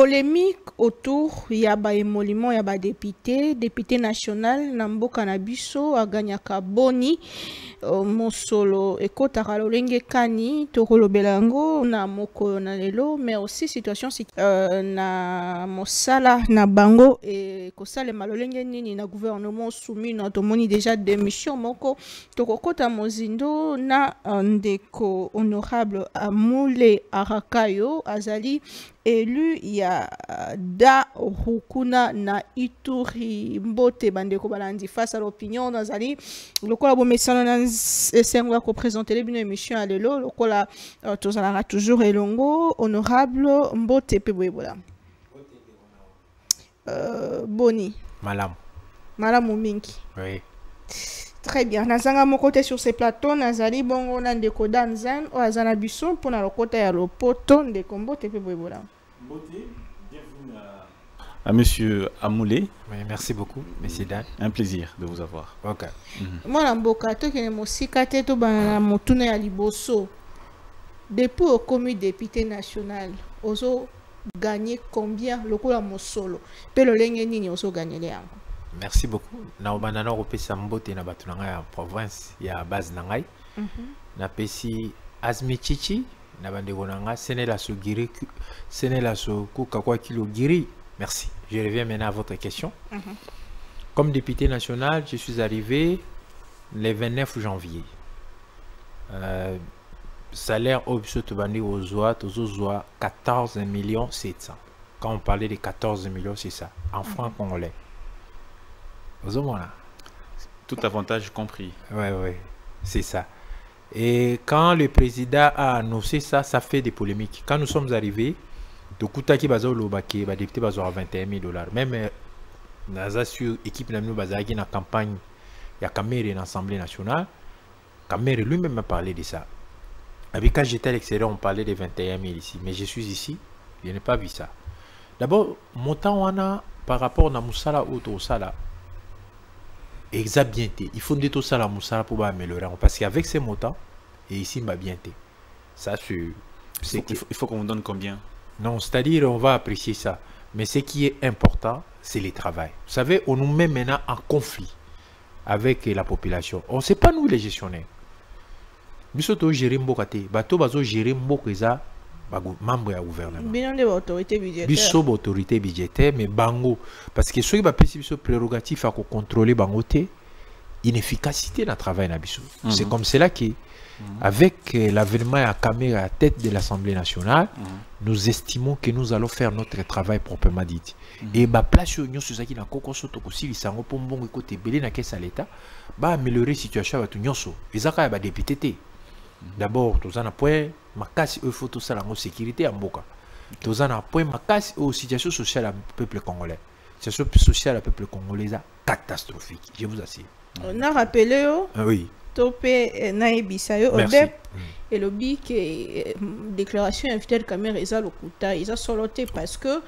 polémique autour ya baémolument ya badepute député national na mboka na biso aganyaka boni uh, mosolo ekɔtaka lolenge kani tokolobela yango na mokolo na lelo mais aussi situation uh, na mosala na bango ekosalema lolenge nini na gouvernement soumis na tomoni déjà démission moko tokokɔta mozindo na ndeko honorable amule arakayo azali élu ya da rukuna na ituri mbote bandeko balandi. Face à l'opinion nazali lokola bomesano na esengo ya koprésentele bino émission ya lelo lokola uh, tozalaka toujours elongo honorable mbote mpe boyebola uh, boni. Malamu. Malamu mingi. Oui. très bien. Nazanga moko te sur ce plateau nazali bongo na ndeko danzan oyo aza na biso mpona lokota ya lopoto ndeko mbote mpe boyebola à Monsieur Amoulé. Oui, merci beaucoup, Monsieur Dan. Un plaisir de vous avoir. Ok. mwana mboka tokende mosika te tobana na motuna ya liboso depuis okomi député national ozoganye combien lokola mosolo mpe lolenge nini ozoganyele yango? Merci beaucoup na obanda na kopesa mbote na bato na ngai ya province ya base na ngai napesi azmi chichi na bandeko na kilo giri merci. Je reviens maintenant à votre question. Comme député national je suis arrivé le 29 janvier. Euh, salaire au biso tobandi kozwa tozozwa 14 millions 700 quand on parlait de 14 millions c'est ça en francs congolais ozomona Tout avantage compris. Ouais, ouais, c'est ça. Et quand le président a annoncé ça, ça fait des polémiques. Quand nous sommes arrivés, Bazo Lobake, bah, député Bazo à 21 000 dollars. Même euh, Naza sur équipe Namino Bazaki dans la campagne, il y a Kamere dans l'Assemblée nationale. Kamere lui-même m'a parlé de ça. Puis quand j'étais à l'extérieur, on parlait de 21 000 ici. Mais je suis ici, je n'ai pas vu ça. D'abord, mon temps, on a, par rapport à Moussala ou Tosala, exact bien été. Il faut dire tout ça la Moussala pour améliorer. Parce qu'avec ces montants, et ici, m'a bien été. Ça, c'est. Il faut, faut- il faut qu'on vous donne combien? Non, c'est-à-dire, on va apprécier ça. Mais ce qui est important, c'est le travail. Vous savez, on nous met maintenant en conflit avec la population. On ne sait pas nous les gestionnaires. biso togere mboka te bato bazogere mboka eza membre ya gouvernement bino nde baautorité budgétaire mais bango parce que soki bapesi biso prérogative ya kocontrôle bango te inefficacité na travail na biso c'est comme cela que avec euh, l'avènement ya caméra à tête de l'assemblée nationale nous estimons que nous allons faire notre travail proprement dit. Et baplace oyo nyonso ezalaki na kokoso tokosilisa yango mpo mbongo ekota ebele na kese ya leta baaméliorer situation ya bato nyonso eza kaka ya badepute te d'abord toza na point makasi oyo faut tosala yango sécurité ya mboka toza na point makasi oyo situation sociale ya peuple congolais. Situation sociale ya peuple congolais catastrophique. Je vous assure. Na rappele yo Ah oui to mpe eh, nayebisa yo Merci. odep elobi ke eh, m- déclaration ya fidel camere eza lokuta. Eza solo te parce que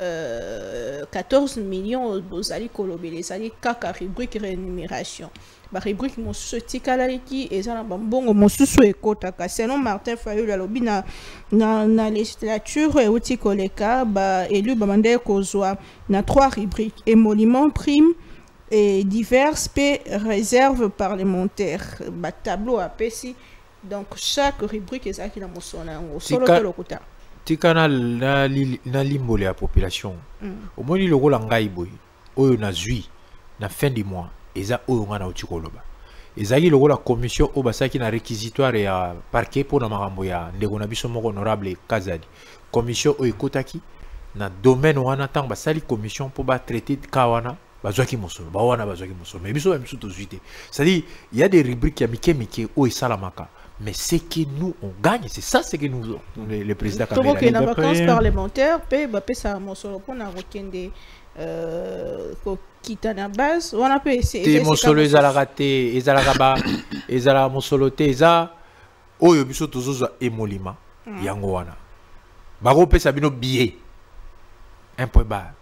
euh, 14 millions bozali kolobela ezali kaka rubrique rémunération. Barubrique mosusu etikalaki eza na bambongo mosusu ekɔtaka selon martin fayulu alobi na, na, na législature euti koleka baélu babandaki kozwa na trois rubriques. Émolument prime et diverses mpe réserve parlementaire batableau apesi donc chaque rubrique ezalaki na mosolo yango solo te lokuta tika na, na, li- na limbolo ya population. Omoni lokola ngai boye oyo nazwi na fin du mois eza oyo ngai nauti koloba. Ezalaki lokola commission oyo basalaki na réquisitoire ya parquet mpo na makambo ya ndeko na biso moko honorable kazadi. Commission oyo ekotaki na domaine wana ntango basali commission mpo batraite ka wana bazwaki mosolo bawana bazwaki mosolo mais biso bamisu tozwi te c'est-à-dire il y a des rubriques ya mike mike oyo esalamaka mais ce que nous on gagne c'est ça ce que nous le, le président Kabila tokokende na vacances parlementaire mpe bapesaka mosolo mpona kokende euh, kokita na base wana mpe te mosolo ezalaka te ezalaka ba ezalaka mosolo te eza oyo biso tozozwa emolima yango wana. Bakopesa bino billet. Un point bar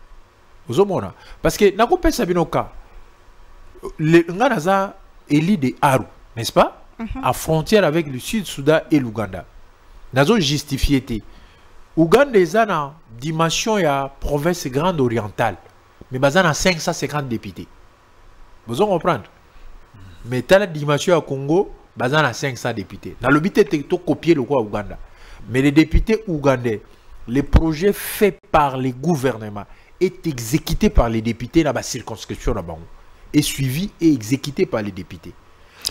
ozomona parce que nakopesa bino ka Le- nga naza eli de aru n'est-ce pas? À frontière avec le sud soudan et l'ouganda. Nazo justifie te. Uganda eza na dimension ya province grande orientale. Mais baza na 550 députés. Bozo comprendre? Mais tala dimension ya congo baza na 500 députés. Nalobi te tokopier lokwa uganda mais les députés ougandais les projets faits par les gouvernements est exécuté par les députés dans la circonscription bango est suivi et exécuté par les députés.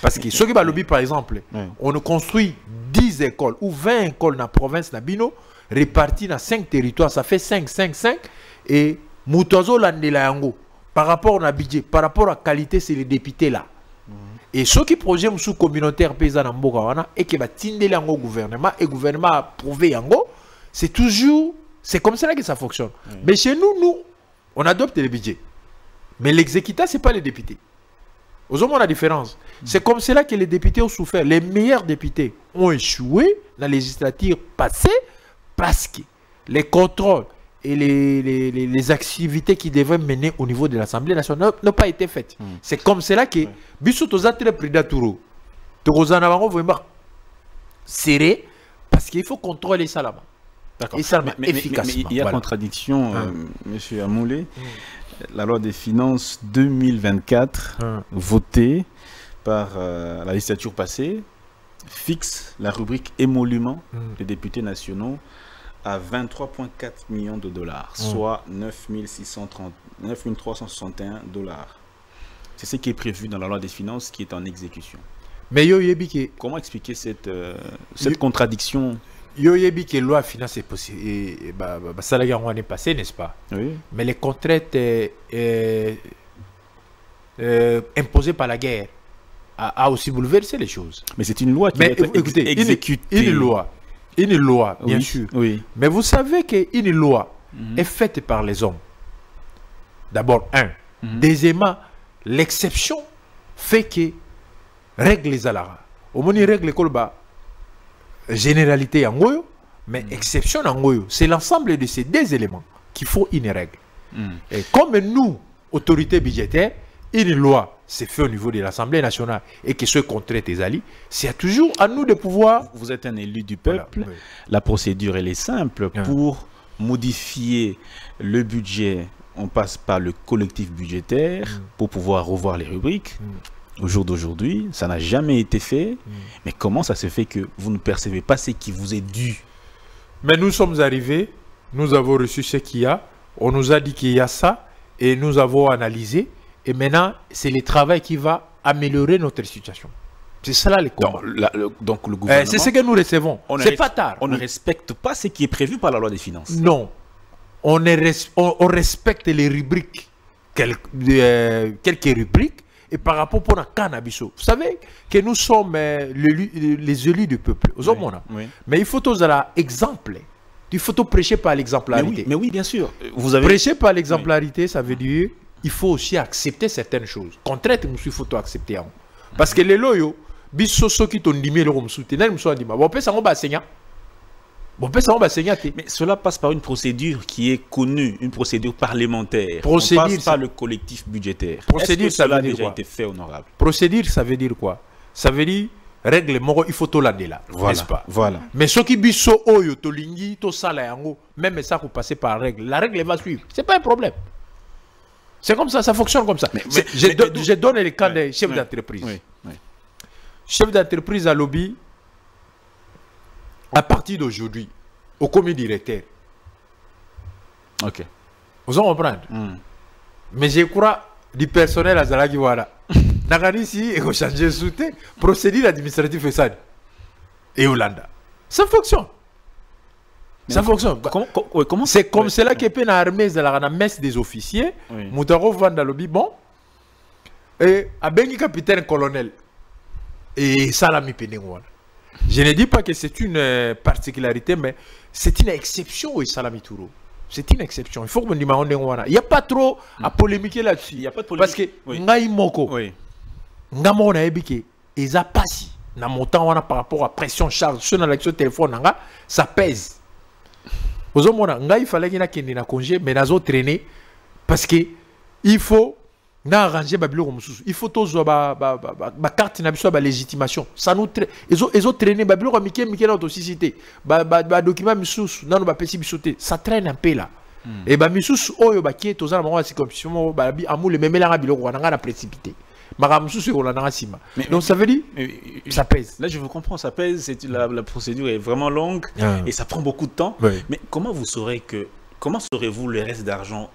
Parce que ceux qui balobi par exemple on construit 10 écoles ou 20 écoles dans la province na bino réparties dans 5 territoires. Ça fait 5 5 5 et mutozo landela yango par rapport à budget par rapport à qualité c'est les députés là. Et ceux qui projet sous communautaire paysan wana et qui va yango au gouvernement et gouvernement a prouvé yango c'est toujours c'est comme ça que ça fonctionne mais chez nous nous on adopte le budget mais l'exécutant c'est pas les députés vous avez la différence. C'est comme cela que les députés ont souffert. Les meilleurs députés ont échoué dans la législature passée parce que les contrôles et les, les, les- les activités qui devaient mener au niveau de l'Assemblée nationale n'ont pas été faites. C'est comme cela que biso toza très prudent turo. Tokozana bango vraiment serré parce qu'il faut contrôler ça là-bas. D'accord. Et ça, mais, mais- mais- efficacement, mais il y a voilà. contradiction, euh, Hein. Monsieur Amoulé. La loi des finances 2024, Hein. votée par euh, la législature passée, fixe la rubrique émolument Mm. des députés nationaux à 23,4 millions de dollars, Mm. soit 9 630 9 361 dollars. C'est ce qui est prévu dans la loi des finances qui est en exécution. Mais yo Comment expliquer cette, euh, cette Yo- contradiction? Yo yebi que loi finance et bah bah ça là on est passé n'est-ce pas? Oui. mais les contraintes euh, euh, euh, imposées par la guerre a, a aussi bouleversé les choses. Mais c'est une loi qui Mais doit être écoutez, ex- une- exécutée. Une, loi, une loi, bien Oui, sûr. Oui. Mais vous savez qu'une loi Mhm. est faite par les hommes. D'abord, un. Mhm. Deuxièmement, l'exception fait que règle les alara. Au moins, règle kolba généralité en goyo, mais Mhm. exception en goyo. C'est l'ensemble de ces deux éléments qu'il faut une règle. Mhm. Et comme nous, autorités budgétaires, une loi s'est faite au niveau de l'Assemblée nationale et que ce contraire tes alliés, c'est toujours à nous de pouvoir. Vous êtes un élu du Voilà. peuple. La procédure, elle est simple. Ouais. Pour modifier le budget, on passe par le collectif budgétaire Mm. pour pouvoir revoir les rubriques. Au jour d'aujourd'hui, ça n'a jamais été fait. Mm. Mais comment ça se fait que vous ne percevez pas ce qui vous est dû? Mais nous sommes arrivés, nous avons reçu ce qu'il y a, on nous a dit qu'il y a ça, et nous avons analysé, et maintenant, c'est le travail qui va améliorer notre situation. C'est cela les donc, la- le, donc le Euh, gouvernement, c'est ce que nous recevons. C'est pas tard. on ne respecte pas ce qui est prévu par la loi des finances. Non. On, est res- on, on respecte les rubriques, quelques, euh, quelques rubriques, et par rapport à la cannabis. Vous savez que nous sommes euh, les élus du peuple. Aux a. Oui. Mais il faut tous à exemple. Il faut prêcher par Mais, l'exemplarité. oui, mais oui, bien sûr. Vous avez Prêcher par l'exemplarité, ça veut dire il faut aussi accepter certaines choses. Contraire, il faut accepter. hein. Parce que les loyaux, biso soki to ndimi le comme soutenir muso ndima. Bon pesa ngo ba senya. Bon pesa ngo ba senya te. Mais cela passe par une procédure qui est connue, une procédure parlementaire. Procédure, On passe ça- par le collectif budgétaire. Procédure, que ça cela veut dire déjà quoi? été fait honorable? Procédure, ça veut dire quoi? Ça veut dire règle moko il faut to la là. N'est-ce pas? Voilà. Mais ceux qui biso oyo to lingi to sala yango, même ça faut passer par règle. La règle va suivre. C'est pas un problème. C'est comme ça, ça fonctionne comme ça. Mais- C'est- mais- je, mais- do- mais d'où- je donne les cas des chefs d'entreprise. Oui, oui. chef d'entreprise à lobby, à partir d'aujourd'hui, au comité directeur, Ok. vous en comprendre. Hmm. Mais je crois du personnel à Zalagi voilà. Nakani si et changer soutien, procédure administrative et ça. Et Hollanda. Ça fonctionne. Ça fonctionne. Comment, C'est comme ouais, cela que peut l'armée de la messe des officiers. Oui. Moutaro Vanda lobby bon. Et a bengi capitaine colonel. Et Salami Penengwana. Je ne dis pas que c'est une euh, particularité, mais c'est une exception au Salami Touro. C'est une exception. Il faut que Il n'y a pas trop à polémiquer là-dessus. Il y a pas de polémique. Parce que Oui. ngai moko, Oui. nga moko nayebi ke eza pasi na montant wana par rapport à pression charge na l'action téléphone ça pèse ozomona ngai ifalaki nakende na congé mais nazotraîne parce que il faut na arranger babiloko mosusu. Il faut tozwa bacarte na biso ya balégitimation ça nous ezotraîne babiloko ya mike mike nano tosisi te badocument misusu nano bapesi biso te. Ça traîne un peu là. Hmm. e bamisusu oyo bakie toza na bango ya circonscription moko balabi amule ememelanga biloko wana ngai na précipité. Makambo mosusu ekolandanga nsima. Donc ça veut dire ça pèse. là je vous comprends ça pèse la, la procédure est vraiment longue ah. et ça prend beaucoup de temps. Oui. mais comment vous saurez que comment saurez-vous le reste d'argent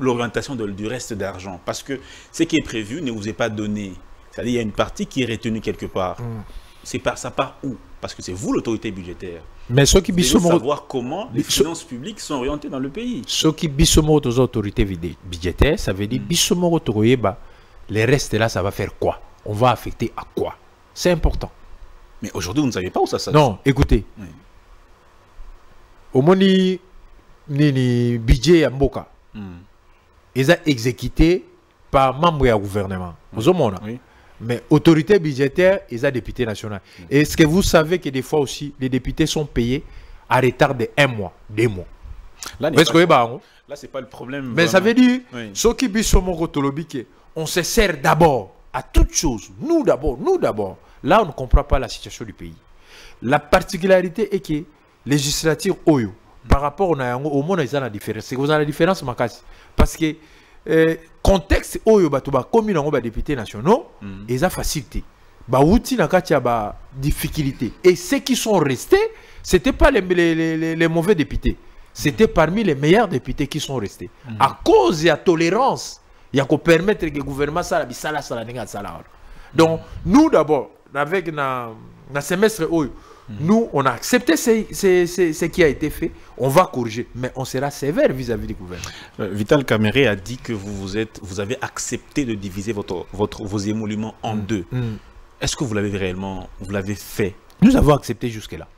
l'orientation du reste d'argent. Parce que ce qui est prévu ne vous est pas donné. C'est-à-dire il y a une partie qui est retenue quelque part. Mm. C'est par ça part où? Parce que c'est vous l'autorité budgétaire. Mais ce qui vous savoir comment les finances publiques sont orientées dans le pays. Ce qui bisomo aux autorités budgétaires, ça veut dire mm. bisomo les restes là, ça va faire quoi? On va affecter à quoi? C'est important. Mais aujourd'hui, vous ne savez pas où ça se Non, écoutez. Au moins, ni, ni, budget à Mboka. Mm est exécuté par membre du gouvernement. Vous oui. Mais autorité budgétaire, ils ont député national. Est-ce que vous savez que des fois aussi, les députés sont payés à retard de un mois, deux mois? Là, là c'est pas le problème. Mais ça veut dire, ce qui on se sert d'abord à toute chose. Nous d'abord, nous d'abord. Là, on ne comprend pas la situation du pays. La particularité est que législature Oyo, par rapport au monde, ils ont la différence. C'est que vous avez la différence, parce que euh, contexte oyo bato bakomi nango badéputé nationaux mm. eza facilité. Bauti na kati ya badifficulté et ceux qui sont restés c'était pas les, les, les, les mauvais députés. C'était parmi les meilleurs députés qui sont restés. Mm. à cause ya tolérance ya kopermettre que gouvernement sala bisala sala ndenge asala wana donc nous d'abord avec na, na semestre oyo nous, on a accepté ce, qui a été fait. On va corriger, mais on sera sévère vis-à-vis du gouvernement. Euh, Vital Caméré a dit que vous, vous, êtes, vous avez accepté de diviser votre, votre, vos émoluments en mm. deux. Mm. Est-ce que vous l'avez réellement, vous l'avez fait? Nous avons accepté jusque-là.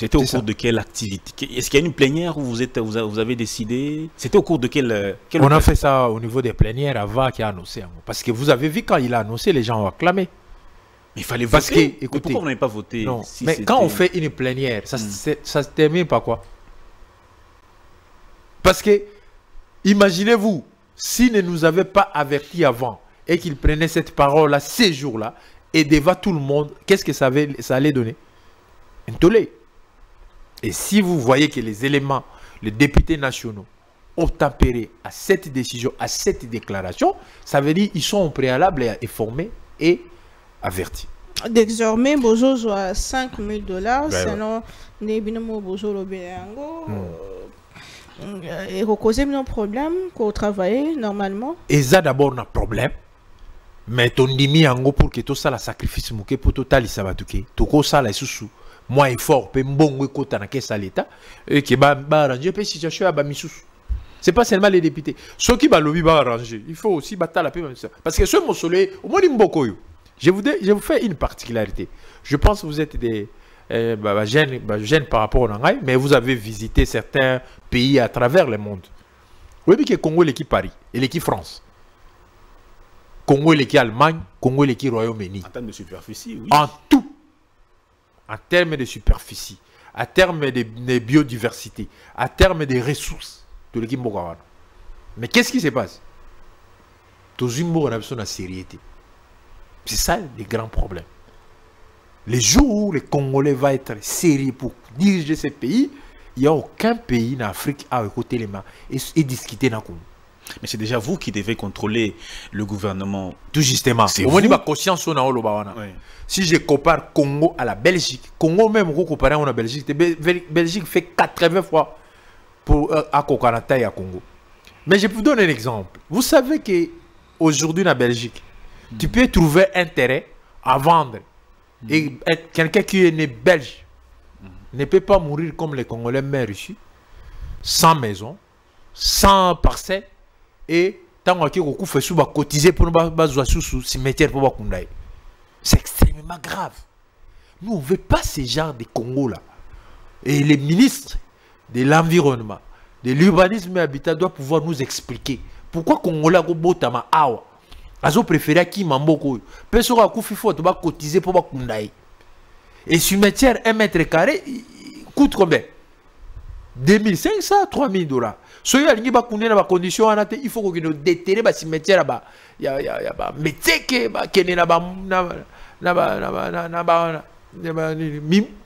C'était au cours de quelle activité? Est-ce qu'il y a une plénière où vous, êtes, vous, avez décidé? C'était au cours de quelle, On a fait ça au niveau des plénières avant qu'il ait annoncé. Parce que vous avez vu quand il a annoncé, les gens ont acclamé il fallait Parce voter. Que, écoutez, pourquoi on n'avait pas voté non, Mais quand on fait une plénière, ça, ça se termine par quoi? Parce que, imaginez-vous, s'il ne nous avait pas averti avant et qu'il prenait cette parole-là ces jours-là et devant tout le monde, qu'est-ce que ça, avait, ça allait donner? Un tollé. Et si vous voyez que les éléments, les députés nationaux, ont tempéré à cette décision, à cette déclaration, ça veut dire qu'ils sont au préalable et formés et averti. Désormais, Bozo soit 5 000 dollars, ben sinon, Nebinomo Bozo Lobeyango. Et causer nos problèmes qu'on travaille normalement. Et ça d'abord, un problème. Mais ton dimi yango pour que tout ça la sacrifice mouke pour total ça va tout Toko ça la sous moi effort pe mbongo kota na kesa l'état et que ba ba arranger pe situation ba misusu. C'est pas seulement les députés. Ceux qui ba lobby ba arranger, il faut aussi battre la paix parce que soleil au moins mboko yo. Je vous, je vous fais une particularité. Je pense que vous êtes des euh, bah, bah, jeunes, bah, par rapport au Nangai, mais vous avez visité certains pays à travers le monde. Vous voyez que Congo est l'équipe Paris et l'équipe France. Congo est l'équipe Allemagne, Congo est l'équipe Royaume-Uni. En termes de superficie, oui. En tout. En termes de superficie, en termes de, de biodiversité, en termes de ressources de l'équipe Bogawana. Mais qu'est-ce qui se passe? Tous les on a besoin de. C'est ça le grand problème. Les jours où les Congolais vont être sérieux pour diriger ce pays, il n'y a aucun pays en Afrique à écouter les mains et, discuter dans Congo. Mais c'est déjà vous qui devez contrôler le gouvernement. Tout justement. C'est vous. conscience Si je compare Congo à la Belgique, Congo même comparé à la Belgique, la Belgique fait 80 fois pour euh, à Kokanata et à Congo. Mais je peux vous donner un exemple. Vous savez que aujourd'hui la Belgique, tu peux trouver intérêt à vendre. Et quelqu'un qui est né belge ne peut pas mourir comme les Congolais meurent ici, sans maison, sans parcelle, et tant que vous fait cotiser pour nous cimetière pour C'est extrêmement grave. Nous, on ne veut pas ce genre de Congo là. Et les ministres de l'environnement, de l'urbanisme et habitat doivent pouvoir nous expliquer pourquoi Congolais a awa azo préféré akima mboka oyo? Mpe soki akufi fo bato bakotize mpo bakunda ye. Et cimetière un mètre carré coûte combien? 2500 3000 dollars. Soki alingi bakunde na bacondition wana te il faut kokende odetele bacimetière ba ya bameteke bakende na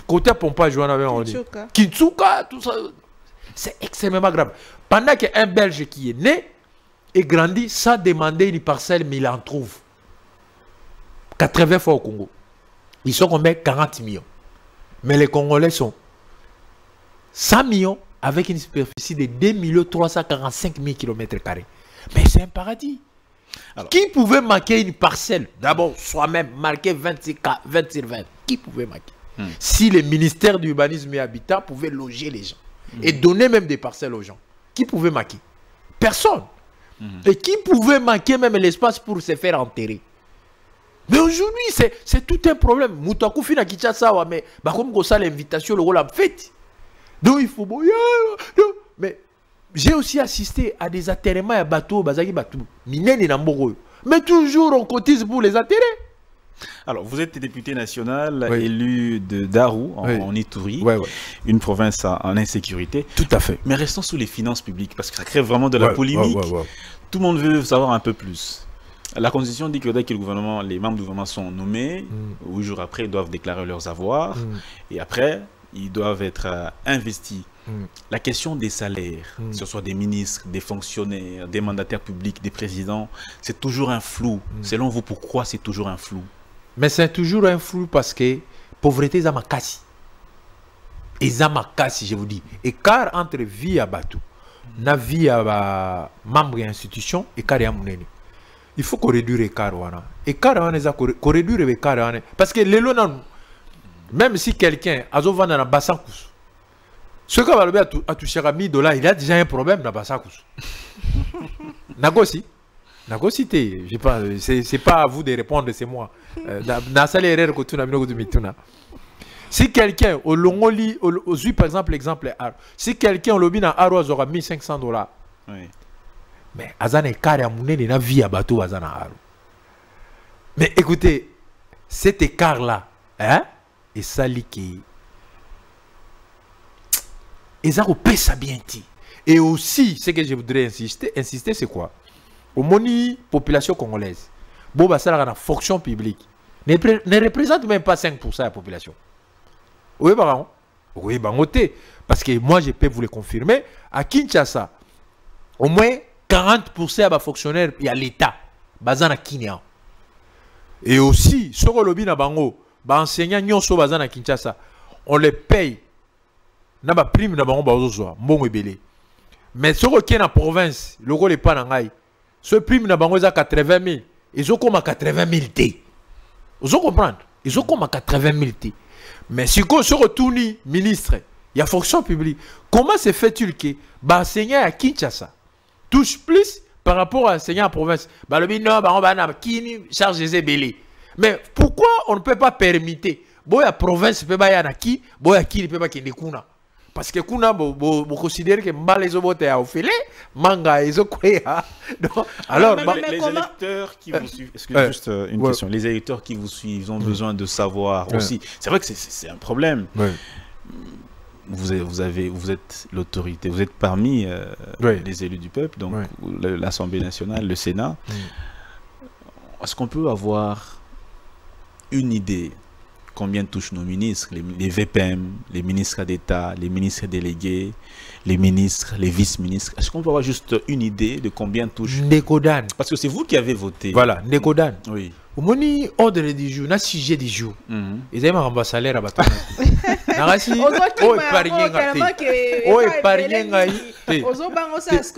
côté pompage wana tout ça c'est extrêmement grave. Pendant qu'un belge qui est né et grandi sans demander une parcelle mais il en trouve. 80 fois au Congo. Ils sont combien? 40 millions. Mais les Congolais sont 100 millions avec une superficie de 2 345 000 km. Mais c'est un paradis. Alors- qui pouvait marquer une parcelle? D'abord, soi-même, marquer 26 K, 20 sur 20. Qui pouvait marquer? Si le ministère de l'urbanisme et habitat pouvait loger les gens et donner même des parcelles aux gens, qui pouvait marquer? Personne. Et qui pouvait marquer même l'espace pour se faire enterrer mais aujourd'hui, c'est c'est tout un problème. Moutakou fina mais bah, comme ça, l'invitation, le rôle a fait. Donc il faut. Mais j'ai aussi assisté à des atterrements à bateaux, Bazaki bateau. Minene. Mais toujours on cotise pour les atterrer. Alors, vous êtes député national Oui. élu de Darou, en, Oui. en Ituri, Ouais, ouais. une province en, en insécurité. Tout à fait. Mais restons sous les finances publiques, parce que ça crée vraiment de la Ouais, polémique. Tout le monde veut savoir un peu plus. La Constitution dit que dès que le gouvernement, les membres du gouvernement sont nommés, huit jours après, ils doivent déclarer leurs avoirs. Mm. Et après, ils doivent être euh, investis. Mm. La question des salaires, Mm. que ce soit des ministres, des fonctionnaires, des mandataires publics, des présidents, c'est toujours un flou. Mm. Selon vous, pourquoi c'est toujours un flou? Mais c'est toujours un flou parce que pauvreté, ça m'a cassé. Et ça m'a je vous dis. Écart entre vie à bateau, na vie à ba- membre et institution, écart et amunene. Il faut réduise l'écart. wana. Écart, wana, eza ko ko réduire l'écart. wana. Parce que les lots, même si quelqu'un a vendre dans bassin kous, ce qui va a touché à 1000 dollars, il a déjà un problème dans bassin kous. Nagosi. Nagosi, te, je pas, c'est pas à vous de répondre, c'est moi. Euh, na- na sali erreur ko tuna bino ko tumi tuna. Si quelqu'un, au Longoli, au, au Zui, par exemple, l'exemple est Aro. Si quelqu'un, au lobby, na Aro, aura 1500 dollars. Oui. Mais Azana est carré à monnaie, na vie à bateau, Azana Aro. Mais écoutez, cet écart-là, hein, et ça, qui et ça, ça bien dit. Et aussi, ce que je voudrais insister, insister c'est quoi? Au moni population congolaise, Boba Salah, la fonction publique, ne, ne représente même pas 5% de la population. Oui, baron. Oui, baron. Parce que moi, je peux vous le confirmer, à Kinshasa, au moins 40% des fonctionnaires, il y a l'État, bazana Kinéa. Et aussi, sur le lobby na bango, ba enseignants nyonso bazana Kinshasa, on les paye na ba prime na bango mbongo ebele. Mais sur le na province, le rôle est pas. Ce prime na bango eza 80 000, ils ont comme 80 000 T. Vous comprendre Ils ont comme 80 000 T. Mais si on se retourne ministre, il y a fonction publique. Comment se fait-il que bah, enseignant à Kinshasa touche plus par rapport à enseignant en province? Bah, le non, bah, on va kini charge belé. Mais pourquoi on ne peut pas permettre Boya province peut pas y na qui, boya qui peut pas kende kuna. Parce que kuna bo bo bo considère que mal les obote a ofele, manga ezo kwea. Donc, Alors mais- bah, les, les comment- électeurs qui vous suivent, excusez euh, juste euh, une ouais. question, les électeurs qui vous suivent, ont besoin de savoir Ouais. aussi. C'est vrai que c'est- un problème. ouais. Vous, avez, vous, avez, vous êtes l'autorité, vous êtes parmi euh, Ouais. les élus du peuple, donc l'Assemblée nationale, le Sénat. Est-ce qu'on peut avoir une idée combien touchent nos ministres, les, les VPM, les ministres d'État, les ministres délégués, les ministres, les vice-ministres Est-ce qu'on peut avoir juste une idée de combien touchent Ndekodan. Parce que c'est vous qui avez voté. Voilà, Ndekodan. Oui. Omoni ordre du jour na sujet du jour. Mhm. ezali makambo ya salaire ya bato nakasi oyo épargne nga tellement te oyo épargne ngai te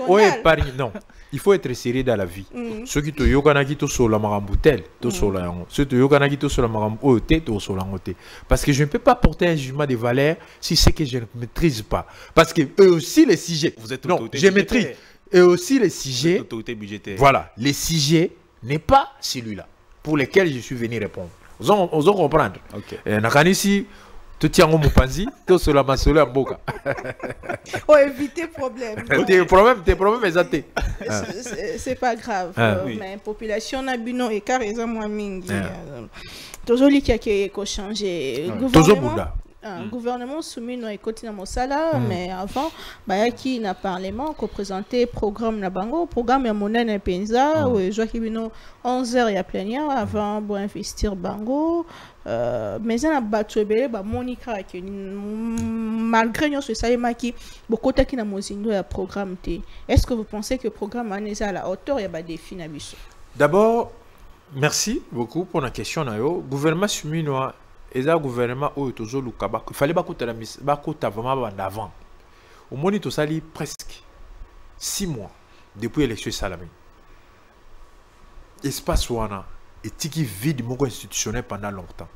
oyo épargne non. Il faut être sérieux dans la vie. Mm. soki toyokanaki tosola makambo tel tosola yango soki toyokanaki tosola makambo oyo te tosola yango te parce que je ne peux pas porter un jugement de valeur si c'est que je ne maîtrise pas. Parce que eux aussi les sujets Vous êtes non je maîtrise. budgétaire. et aussi les sujets Autorité budgétaire. voilà, les sujets n'est pas celui-là pour lequel je suis venu répondre. Vous en, en comprendre. Ok. Eh, nakanisi totiango mopanzi tosola masolo ya mboka oh éviter problème tes problèmes tes problèmes eza te C'est- pas grave Ah. Euh, Oui. mais population na bino écart eza mwa mingi Ah. Euh, tozolikia ke ekochange tozobunda un gouvernement soumis na ekoti na mosala mais avant bayaki na parlement koprésente programme na bango programme ya monene mpenza oyo ezwaki bino 11 heures ya plénière avant boinvestir bango euh, mais eza na bato ebele bamoni kaka ke mm, malgré nyonso esalemaki bokotaki na mozindo ya programme te est ce que vous pensez que programme wana eza à la hauteur ya badefi na biso D'abord, merci beaucoup pour la question. na yo. Gouvernement chinois, et un gouvernement il fallait pas coûter vraiment d'avant. Au moins, tout ça, presque six mois depuis l'élection Salamé. Espace wana éthique vide mon institutionnel pendant longtemps.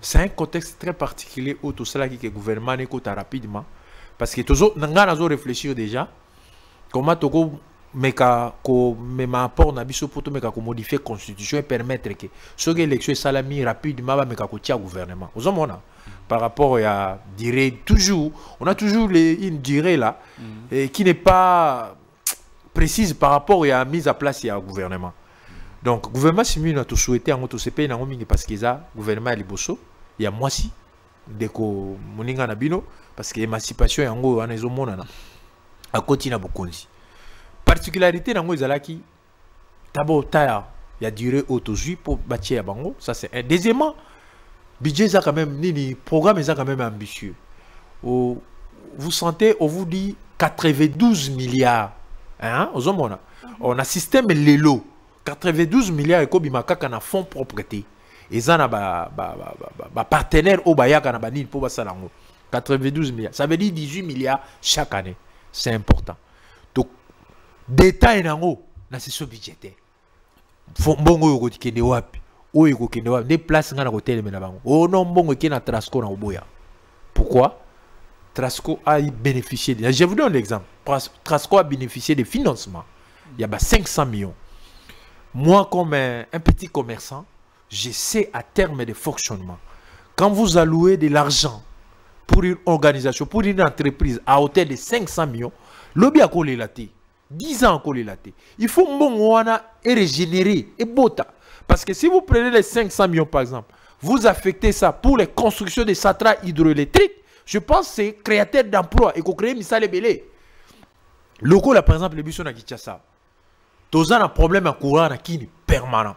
C'est un contexte très particulier qui que le gouvernement n'est rapidement parce que toujours nanga nazo réfléchir déjà comment toko meka ko mema apport na biso poto meka ko modifier constitution et permettre que ce que élection salami rapidement ba meka ko tia gouvernement. Mona par rapport à durée toujours on a toujours les, une durée là et qui n'est pas précise par rapport à la mise à place du gouvernement. Donc gouvernement simi na to souhaiter en to CP na mingi parce que ça gouvernement ya liboso ya mwasi ndeko moninga na bino parce que émancipation yango wana ezomonana akoti na bokonzi particularité nango ezalaki. Tabo taya ya durée oyo tozwi mpo batie ya bango. Ça c'est un. Deuxièmement budget eza quand même programme quand même ambitieux. Vous sentez on vous dit 92 milliards hein on a système lelo. 92 milliards ekobima kaka na fonds propre te. Eza na bapartenaire ba, ba, ba, ba, ba partenaire oyo bayaka na banini mpo basala yango. 92 milliards. Ça veut dire 18 milliards chaque année. C'est important détail nango na session budgétaire. Mbongo oyo ekokende wapi? Oyo ekokende wapi? Nde place ngai na kotelemela bango o non mbongo eke na trasco na pourquoi? Trasco a bénéficié de... je vous donne l'exemple Tras- trasco a bénéficié des financements il y a bah 500 millions. Moi comme un, petit commerçant je sais à terme de fonctionnement. Quand vous allouez de l'argent pour une organisation, pour une entreprise à hauteur de 500 millions, lobby a thé. 10 ans a collé la thé. Il faut wana et régénérer et bota. Parce que si vous prenez les 500 millions par exemple, vous affectez ça pour les constructions des centrales hydroélectriques, je pense que c'est créateur d'emplois et qu'on crée Missale Belé. Loko là par exemple, biso na Kinshasa. Toza na problème à courant kini permanent.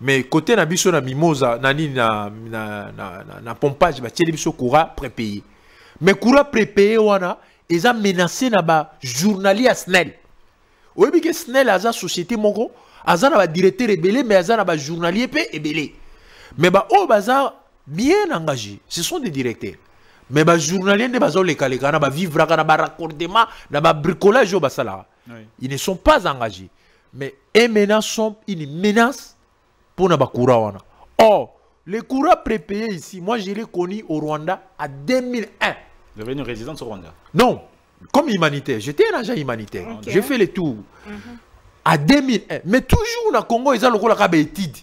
Mais côté na biso na mimosa na nini na na na, na, na pompage ba tieli biso courant prépayé. Mais courant prépayé wana eza menacé na ba journalier à SNEL. Oyebi ke snel aza société moko aza na badirecteur ebele mais aza na bajournalier mpe ebele. Mais baoyo baza bien engagé ce sont des directeurs. Mais bajournalier nde bazolekaleka na bavivraka na baraccordement na babricolage oyo basalaka. Oui. ils ne sont pas engagés. Mais un menace sont une menace pour na bakura wana. Or les courants prépayés ici moi je l'ai connu au rwanda à 2001 Vous avez une résidence au Rwanda? non, comme humanitaire. J'étais un agent humanitaire. J'ai fait les tours. À 2001. Mais toujours, le Congo, ils ont le cas étude.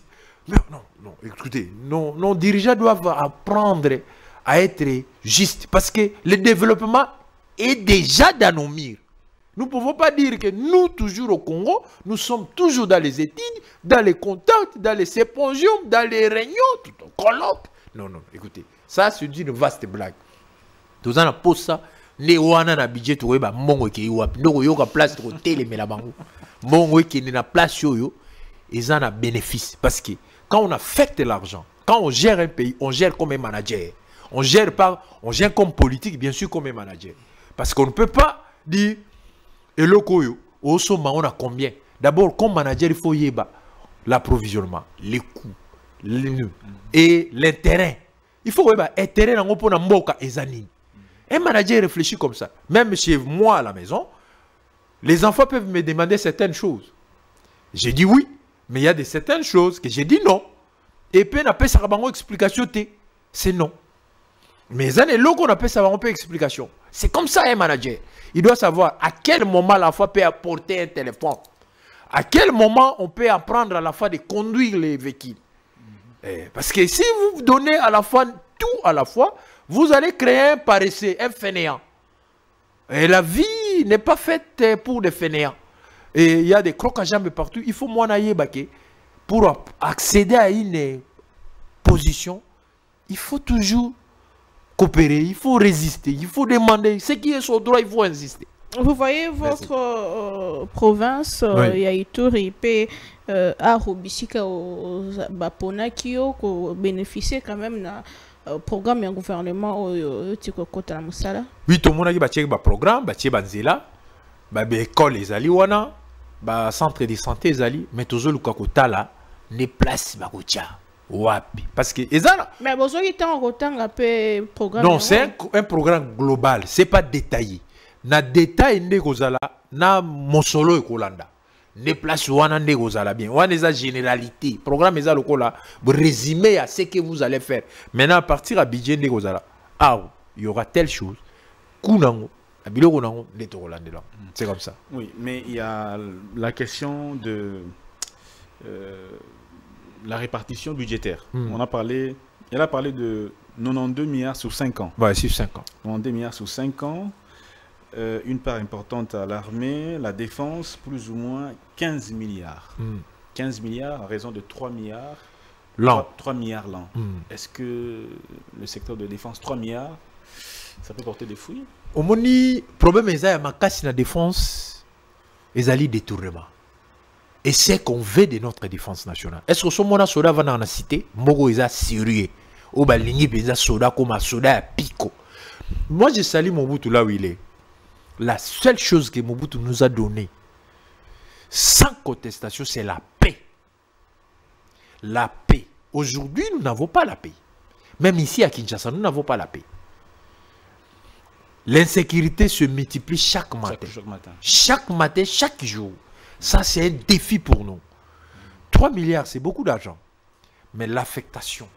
Mais non, non, écoutez, nos, nos dirigeants doivent apprendre à être justes. Parce que le développement est déjà dans nos murs. Nous ne pouvons pas dire que nous, toujours au Congo, nous sommes toujours dans les études, dans les contacts, dans les symposiums, dans les réunions, tout au colloque. Non, non, écoutez, ça c'est une vaste blague. toza na posa nde wana na budget tokoyeba mbongo ekei wapi? Nde place bango. Na place bénéfice. Parce que quand on affecte l'argent quand on gère un pays on gère comme un manager. On gère pas on gère comme politique bien sûr comme un manager. Parce qu'on ne peut pas dire eloko oyo osomba on a combien? D'abord comme manager il faut yeba l'approvisionnement les coûts les nœuds et l'intérêt. Il faut yeba intérêt nango mpona mboka eza nini? Un manager réfléchit comme ça. Même chez moi à la maison, les enfants peuvent me demander certaines choses. J'ai dit oui, mais il y a des certaines choses que j'ai dit non. Et puis on appelle ça une explication. C'est non. Mais ça n'est qu'on appelle ça une explication. C'est comme ça un manager. Il doit savoir à quel moment la fois peut apporter un téléphone. À quel moment on peut apprendre à la fois de conduire les véhicules. Eh, Parce que si vous donnez à la fois tout à la fois, vous allez créer un paresseux, un fainéant. Et la vie n'est pas faite pour des fainéants. Et il y a des crocs à jambes partout. Il faut moi baquet pour accéder à une position. Il faut toujours coopérer, il faut résister, il faut demander. Ce qui est son droit, il faut insister. Vous voyez votre euh, province euh, Oui. ya Ituri pe euh, aro bisika baponaki yo ko bénéficier quand même na programme ya gouvernement oyo oti kokota na mosala. Oui, tout le monde a dit bah ba programme, bah tiens banzela, ba école ezali wana, ba centre de santé ezali, mais toujours le kakotala ne place ba kotia. Wapi. Parce que ezala mais bozwaki ntango kotanga mpe programme Non, c'est un, un programme global, c'est pas détaillé. Na détail nde kozala na mosolo ekolanda. Ne place wana nde kozala bien. Wana eza généralité. Programme eza lokola résumé à ce que vous allez faire. Maintenant à partir à budget nde kozala. Ah, il y aura telle chose. Kunango, na biloko nango nde tokolandela. C'est comme ça. Oui, mais il y a la question de euh, la répartition budgétaire. Hmm. On a parlé, elle a parlé de 92 milliards sur 5 ans. Ouais, sur 5 ans. 92 milliards sur 5 ans. Euh, une part importante à l'armée, la défense, plus ou moins 15 milliards. Hmm. 15 milliards à raison de 3 milliards. L'an. 3, 3 milliards l'an. Hmm. Est-ce que le secteur de défense, 3 milliards, ça peut porter des fruits? Omoni problème eza ya makasi na défense ezali détournement et c'est qu'on veut de notre défense nationale est ce que somona soda avandaka na cité? Moko eza sérieux oyo balingi mpenza soda koma soda ya piko moi je sali mobutu là où il est la seule chose que mobutu nous a donné sans contestation c'est la paix la paix aujourd'hui nous n'avons pas la paix même ici à Kinshasa nous n'avons pas la paix L'insécurité se multiplie chaque matin. chaque, chaque matin Chaque matin, chaque jour. Ça, c'est un défi pour nous. 3 milliards, c'est beaucoup d'argent. Mais l'affectation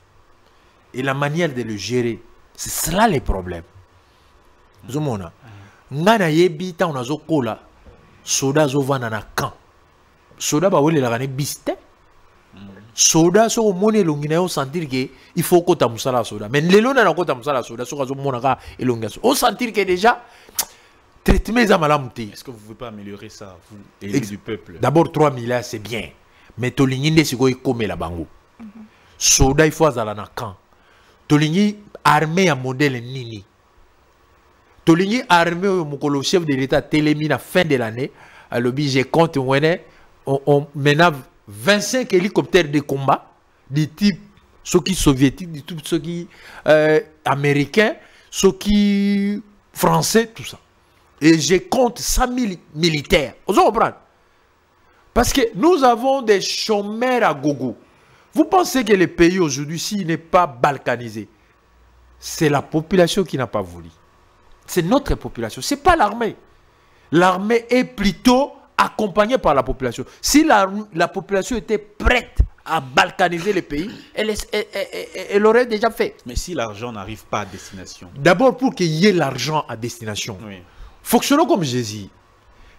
et la manière de le gérer, c'est cela les problèmes. Comprenez nga na yebi ntango nazokola soda azovanda na camp. Soda bawelelaka ne bis te. Soda soki omoni elongi na ye osentir ke il faut okota mosala ya soda. Mais lelo nde nakota mosala ya soda soki azomonaka elongi ya soda. Osentir ke déjà traitement eza malamu te. Est-ce que vous ne pouvez pas améliorer ça, vous, élus du peuple? D'abord 3 milliards c'est bien. Mais tolingi nde sikoyo ekomela bango. Soda il faut azala na camp. Tolingi armée ya modèle nini? Tolingi armée oyo mokolo chef de l'état telemi na fin de l'année alobi je compte wene mena 25 hélicoptères de combat du type soki soviétique du type soki euh, américain soki français tout ça et je compte 100 000 militaires vous comprenez? Parce que nous avons des chômeurs à gogo. Vous pensez que le pays aujourd'hui, s'il n'est pas balkanisé, c'est la population qui n'a pas voulu. C'est notre population, ce n'est pas l'armée. L'armée est plutôt accompagnée par la population. Si la, la population était prête à balkaniser le pays, elle, elle- elle- elle- elle l'aurait déjà fait. Mais si l'argent n'arrive pas à destination, D'abord pour qu'il y ait l'argent à destination. oui. Fonctionnons comme Jésus.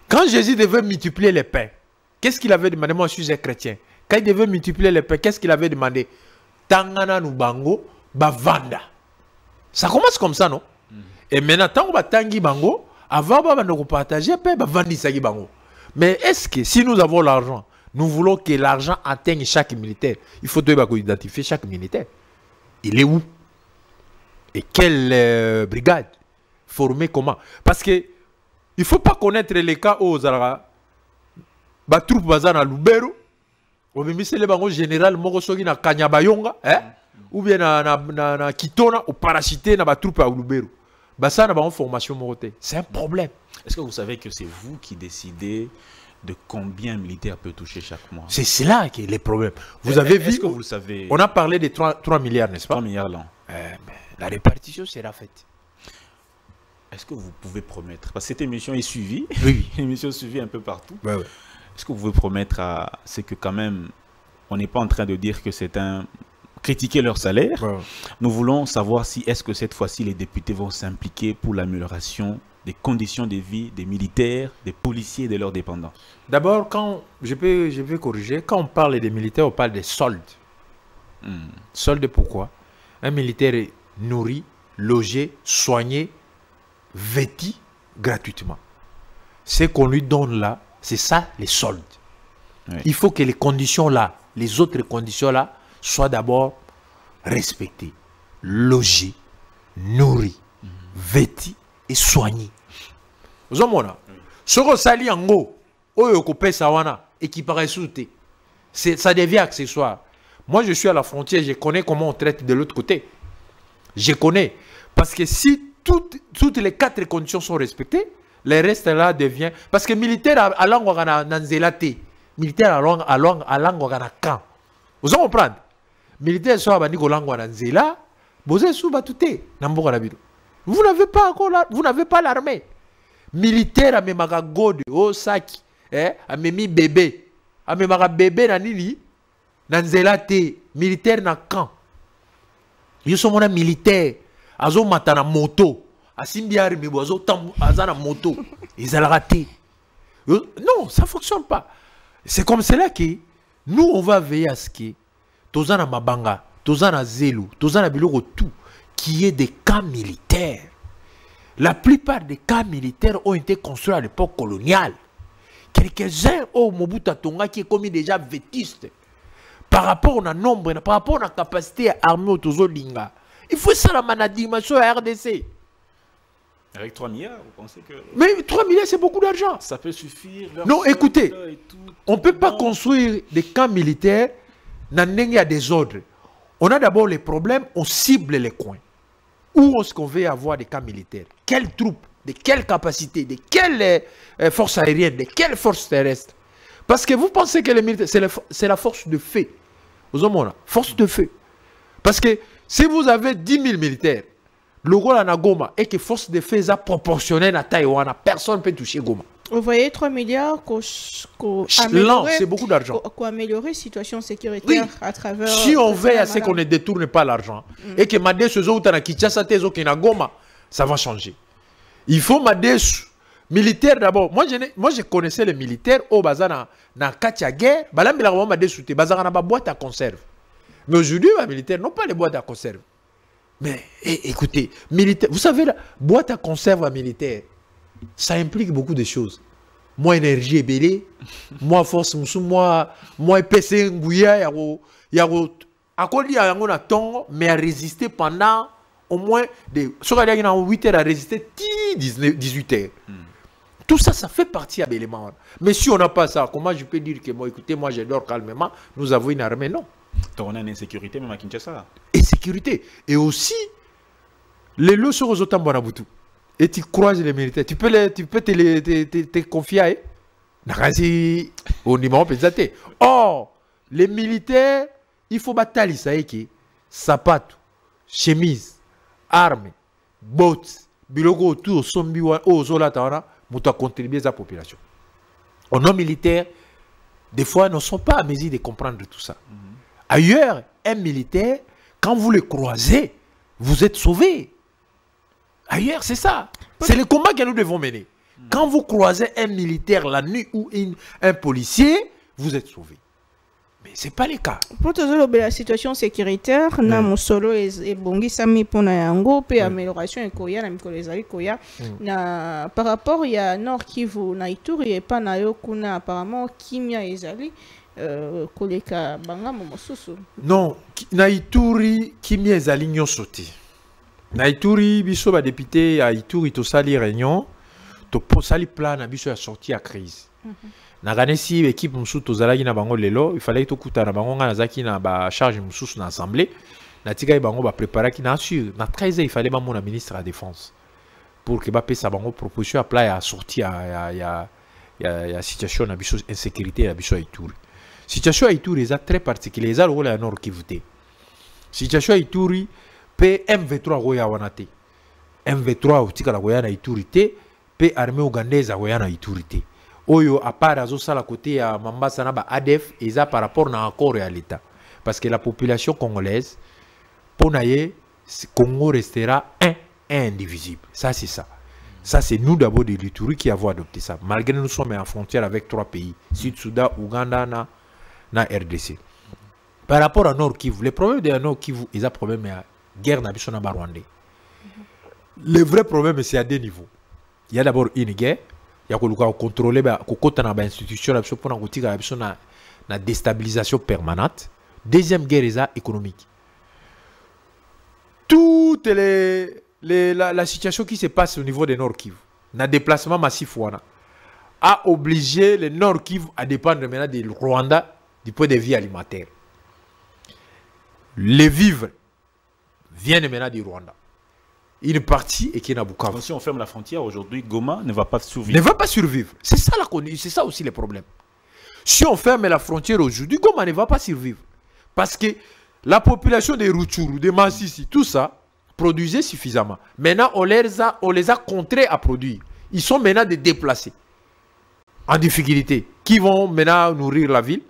Quand Jésus devait multiplier les pains, qu'est-ce qu'il avait demandé? Moi, je suis un chrétien. Quand il devait multiplier les pains, qu'est-ce qu'il avait demandé? Tangana nubango bavanda. Ça commence comme ça, non? Et maintenant, tant qu'on va tangi bango, avant bavandi sagi bango. Mais est-ce que si nous avons l'argent, nous voulons que l'argent atteigne chaque militaire, il faut identifier chaque militaire. Il est où? Et quelle euh, brigade Formée comment? Parce que il faut pas connaître les cas où ozalaka batroupe baza na lubero obimisele bango général moko soki na kanyabayonga eh? ou bien na, na, na, na kitona oparachute na batroupe ya lubero basala na bango formation moko te c'est un problème. Est-ce que vous savez que c'est vous qui décidez de combien un militaire peut toucher chaque mois? C'est cela qui est le problème. Vous avez Est-ce vu que vous le savez? On a parlé de 3, 3 milliards n'est-ce pas? 3 milliards l'an. Eh, mais la répartition sera faite Est-ce que vous pouvez promettre? Parce que cette émission est suivie, oui une émission suivie un peu partout. ouais, ouais. Est-ce que vous pouvez promettre à c'est que quand même, on n'est pas en train de dire que c'est un critiquer leur salaire. Ouais. Nous voulons savoir si est-ce que cette fois-ci les députés vont s'impliquer pour l'amélioration des conditions de vie des militaires, des policiers et de leurs dépendants. d'abord quand je peux, je peux corriger quand on parle des militaires on parle des soldes Hmm. Solde pourquoi? Un militaire est nourri, logé, soigné, vêtu gratuitement. Ce qu'on lui donne là, c'est ça les soldes. Oui. Il faut que les conditions là, les autres conditions là, soient d'abord respectées. Logé, nourri vêti et soigné. Ozomona soki osali yango oyo okopesa wana ekipaka esusu te ça devient accessoire. Moi je suis à la frontière je connais comment on traite de l'autre côté. Je connais parce que si toutes, les quatre conditions sont respectées le reste là devient parce que militaire alangwaka na, nzela te militaire alangwaka na camp. Ozo comprendre militaire so abandi kolangwa na nzela boza esu bato te na mboka na vous n'avez pas encore la- vous n'avez pas l'armée. Militaire amemaka gode o saki eh? amemi bebe amemaka bebe na nini? Na nzela te militaire na camp. Yo so mona militaire azomata na moto. Asimbi arme bo azotambu aza moto. Ezalaka te. Non ça fonctionne pas. C'est comme cela que nous on va veiller à ce que toza na mabanga toza na zelu toza na biloko tout qui est des camps militaires. La plupart des camps militaires ont été construits à l'époque coloniale. Quelques-uns au Mobutu atongaki ekomi déjà vétuste par rapport au nombre par rapport à la capacité ya armée oyo tozolinga il faut esalama na dimension ya rdc Avec 3 milliards, vous pensez que mais 3 milliards c'est beaucoup d'argent. Ça peut suffire Non, écoutez, on ne peut pas construire des camps militaires dans ndenge ya désordre. On a d'abord les problèmes, on cible les coins. Où est-ce qu'on veut avoir des camps militaires? Quelles troupes? De quelle capacité De quelles euh, euh, forces aériennes? De quelles forces terrestres? Parce que vous pensez que les militaires, c'est la, fo- c'est la force de feu. Vous avez force de feu. Parce que si vous avez 10 000 militaires, le rôle à Goma et que force de feu est proportionnelle à Taïwan, personne ne peut toucher Goma. Vous voyez 3 milliards c'est beaucoup d'argent. améliorer la situation sécuritaire Oui. à travers. si on veille à ce qu'on ne détourne pas l'argent et que Madesu zo na Kinshasa te zo na Goma, ça va changer. Il faut Madesu militaire d'abord. Moi je moi je connaissais les militaires au bazana na katia guerre, balambela ba Madesu bazana ba boîte à conserve. Mais aujourd'hui les militaires n'ont pas les boîtes à conserve. Mais eh, écoutez, militaire, vous savez la boîte à conserve à militaire, ça implique beaucoup de choses. Moi énergie ebele, moi force musu, moi moi epese nguya ya ko ya ko akoli ya yango na tongo mais à résister pendant au moins des dia na 8 heures à résister 10 19 18 heures. Tout ça, ça fait partie à l'élément. Mais si on n'a pas ça, comment je peux dire que moi, écoutez, moi je dors calmement, nous avons une armée Non. On a une insécurité même à Kinshasa. Et sécurité. Et aussi, les sont aux Butu. Et tu croises les militaires. Tu peux, les, tu peux te, les- te, te, te confier à eux. Nakasi, pesate. Or, les militaires, il faut batailler ça sapato, chemise, armes, bottes, biloko autour, sombi wa o zola tawana, muta contribuer à la population. Aux non militaires, des fois, ne sont pas à mesure de comprendre tout ça. Ailleurs, un militaire, quand vous le croisez, vous êtes sauvé. Ailleurs, c'est ça. C'est le combat que nous devons mener. Quand vous croisez un militaire la nuit ou une- un policier, vous êtes sauvé. Mais ce n'est pas le cas. mpo tozolobela situation sécuritaire na mosolo ebongisami mpona yango mpe amélioration ekoya na mikolo ezali koya na par rapport ya nord kivu na ituri epa na yo kuna apparemment kimia ezali euh, koleka bangambo mosusu Non, ki- na Ituri, kimia ezali nyonso te. Na Ituri, biso ba député ya Ituri tosali réunion, tosali plan na biso ya sortie ya crise. nakanisi équipe mosusu tozalaki na bango lelo ifalaki tokutana. Na bango ngai nazalaki na bacharge mosusu na assemblée. Natikaki bango bapréparaki na assure na 13 heures ifale bamona ministre ya défense pour ke bapesa bango proposition ya plat ya sortie ya, ya, ya, ya, ya situation na biso insécurité na biso ya ituri. Situation ya ituri eza très particulier eza lokola ya nord kivu te. Situation ya ituri mpe m23 akoya wana te. M23 otikala koya na ituri te armée ougandaise akoya na ituri te. Oyo apart azosala côté ya mambasa na ba adf eza par rapport na accord ya l'état. Parce que la population congolaise mpo na ye congo restera un un indivisible. Ça c'est ça. Ça c'est nous d'abord de l'ituri qui avons adopté ça. Malgré nous sommes en frontière avec trois pays sud soudan ouganda na, na rdc par rapport à nord kivu le problème de nord kivu eza problème ya guerre na biso na barwandais le vrai problème c'est à deux niveaux. Il y a d'abord une guerre ya koluka kocontrôle ba- kokota na bainstitution na biso mpona kotikala biso na, na déstabilisation permanente. Deuxième guerre eza économique. La, la, situation qui se passe au niveau des Nord Kivu, un déplacement massif a obligé les Nord Kivu à dépendre maintenant du Rwanda du point de vue alimentaire. Les vivres viennent maintenant du Rwanda. Partie est qui est Bukavu. Si on ferme la frontière aujourd'hui, Goma ne va pas survivre. Ne va pas survivre. C'est ça, c'est ça aussi le problème. Si on ferme la frontière aujourd'hui, Goma ne va pas survivre. Parce que la population des Rutshuru, des Massissi, tout ça, produisait suffisamment. Maintenant, on les, a, on les a contraints à produire. Ils sont maintenant des déplacés, en difficulté, qui vont maintenant nourrir la ville?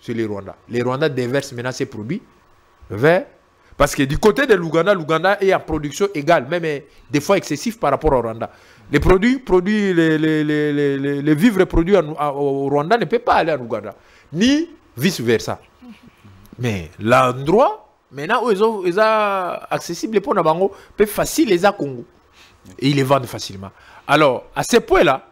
C'est les Rwandais. Les Rwandais déversent maintenant ces produits vers... Parce que du côté de l'Ouganda, l'Ouganda est en production égale, même eh, des fois excessif par rapport au Rwanda. Les produits, produits les, les, les, les vivres produits au Rwanda ne peuvent pas aller en Ouganda, ni vice-versa. Mais l'endroit, maintenant, où ils sont, ils accessibles pour Nabango, peut facile les à Congo. Et ils les vendent facilement. Alors, à ce point-là,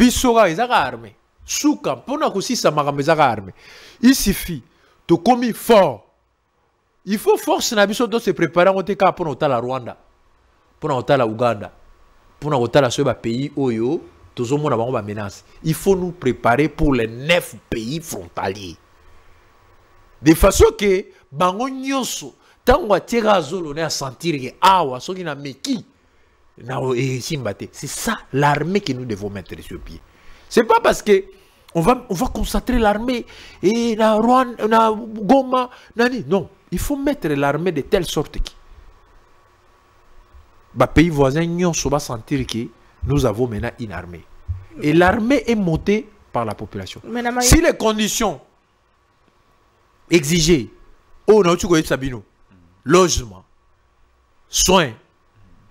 ils ont armé. Souka, pour nous aussi, ça m'a armé. Il suffit de commis fort. Il faut force na biso de se préparer en cas pour nous la Rwanda, pour nous la Ouganda, pour nous la ce pays oyo, tous au monde avons menace. Il faut nous préparer pour les neuf pays frontaliers de façon que bango nyonso ntango atiaka azolone asentir ke awa soki na meki na esimba te c'est ça l'armée que nous devons mettre sur pied c'est pas parce que on va, on va concentrer l'armée et na Rwanda, na Goma, nani? Non, il faut mettre l'armée de telle sorte que bah, pays voisins nyonso va sentir que nous avons maintenant une armée. Et l'armée est montée par la population. Si les conditions exiger oh non tu connais Sabino logement soins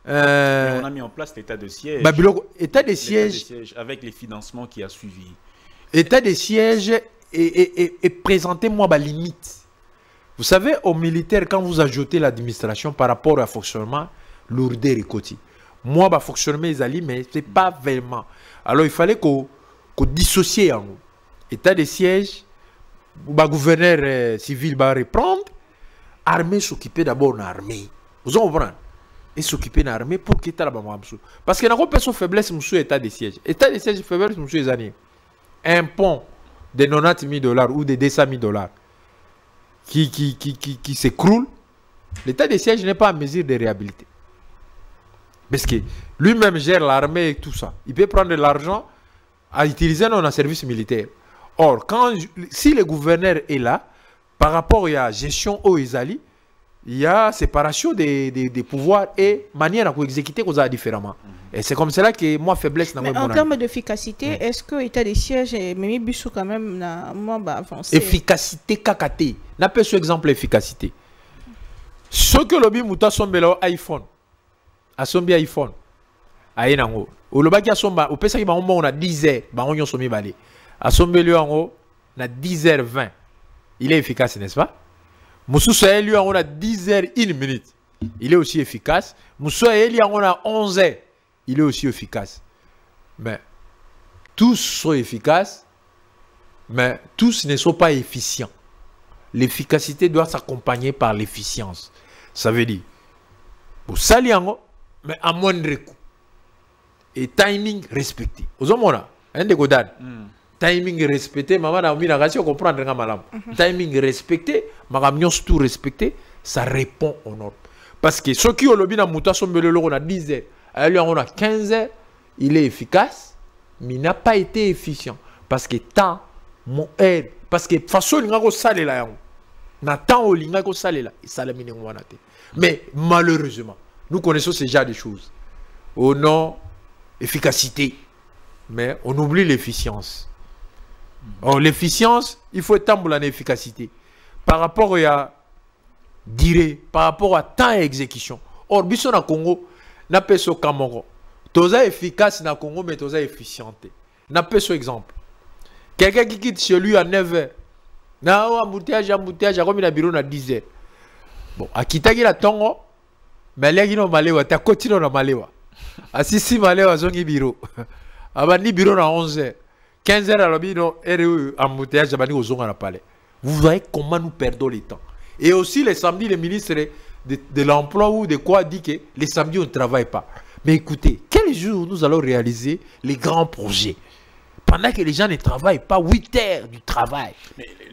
euh, on a mis en place l'état de siège. Bah, état de siège, avec les financements qui a suivi. État de siège et, et, et, présentez-moi ma limite vous savez aux militaires quand vous ajoutez l'administration par rapport au fonctionnement lourdeur et côté moi bah fonctionnement les alliés mais c'est pas vraiment. Alors il fallait qu'on qu dissocie en état de siège le gouverneur euh, civil va reprendre, l'armée s'occuper d'abord de l'armée. Vous comprenez? Et s'occuper de l'armée pour quitter la Parce qu'il y a une faiblesse sur l'état de siège. L'état de siège faiblesse sur les années. Un pont de 90 000 dollars ou de 200 000 dollars qui, qui, qui, qui, qui s'écroule, l'état de siège n'est pas en mesure de réhabiliter. Parce que lui-même gère l'armée et tout ça. Il peut prendre de l'argent à utiliser dans un service militaire. Or, quand, si le gouverneur est là, par rapport à la gestion au Isali, il y a séparation des, des, des pouvoirs et manière à exécuter choses différemment. Et c'est comme cela que moi, faiblesse dans En termes d'efficacité, mm. est-ce que l'État des sièges et Mimi Bissou quand même na moi bah, avancé? Efficacité kakate. N'a pas ce exemple efficacité. Ce que l'obi muta sombelo iPhone. A sombi iPhone. Aïe nango. Ou le baki a somba. Ou pesa ki ba on a 10 heures. Ba on yon somi balé à son milieu en haut, à 10h20. Il est efficace, n'est-ce pas? Moussou lui haut, à 10h1 minute. Il est aussi efficace. Moussou lui haut, à 11h. Il est aussi efficace. Mais tous sont efficaces, mais tous ne sont pas efficients. L'efficacité doit s'accompagner par l'efficience. Ça veut dire, vous haut, mais à moindre coût. Et timing respecté. Vous avez un de Godard timing respecté mama na mina kasi comprendre nga malam mhm. timing respecté makambo nyonso tout respecté ça répond au normes parce que soki olobi na moto asombeli eloko na 10 heures. Ayali yango na 15 heures il est efficace mais il n'a pas été efficient. Parce que temps mon aide. Parce que façon olinga kosalela yango na temps olinga kosalela esalemi ndenge wana te mais malheureusement nous connaissons ce genre de choses. Au nom efficacité. Mais on oublie l'efficience Oh, l'efficience, il faut être en efficacité. Par rapport à dire, par rapport à temps et exécution. Or, biso na Congo, na peso Cameroun. Toza efficace na Congo, mais toza efficiente. Na peso exemple. Quelqu'un qui quitte chez lui à 9h. Na embouteillage, embouteillage, comme il a bureau à 10h. Bon, a kitaki la tongo, mais là, il a malewa, ta continue na malewa. Asisi malewa, zongi bureau. Abandi bureau à 11h. 15 heures à no ere embouteillage bani ozonga na palais vous voyez comment nous perdons le temps et aussi les samedis les ministres de, de l'emploi ou de quoi dit que les samedis on ne travaille pas. Mais écoutez, quel jour nous allons réaliser les grands projets? Pendant que les gens ne travaillent pas 8 heures du travail.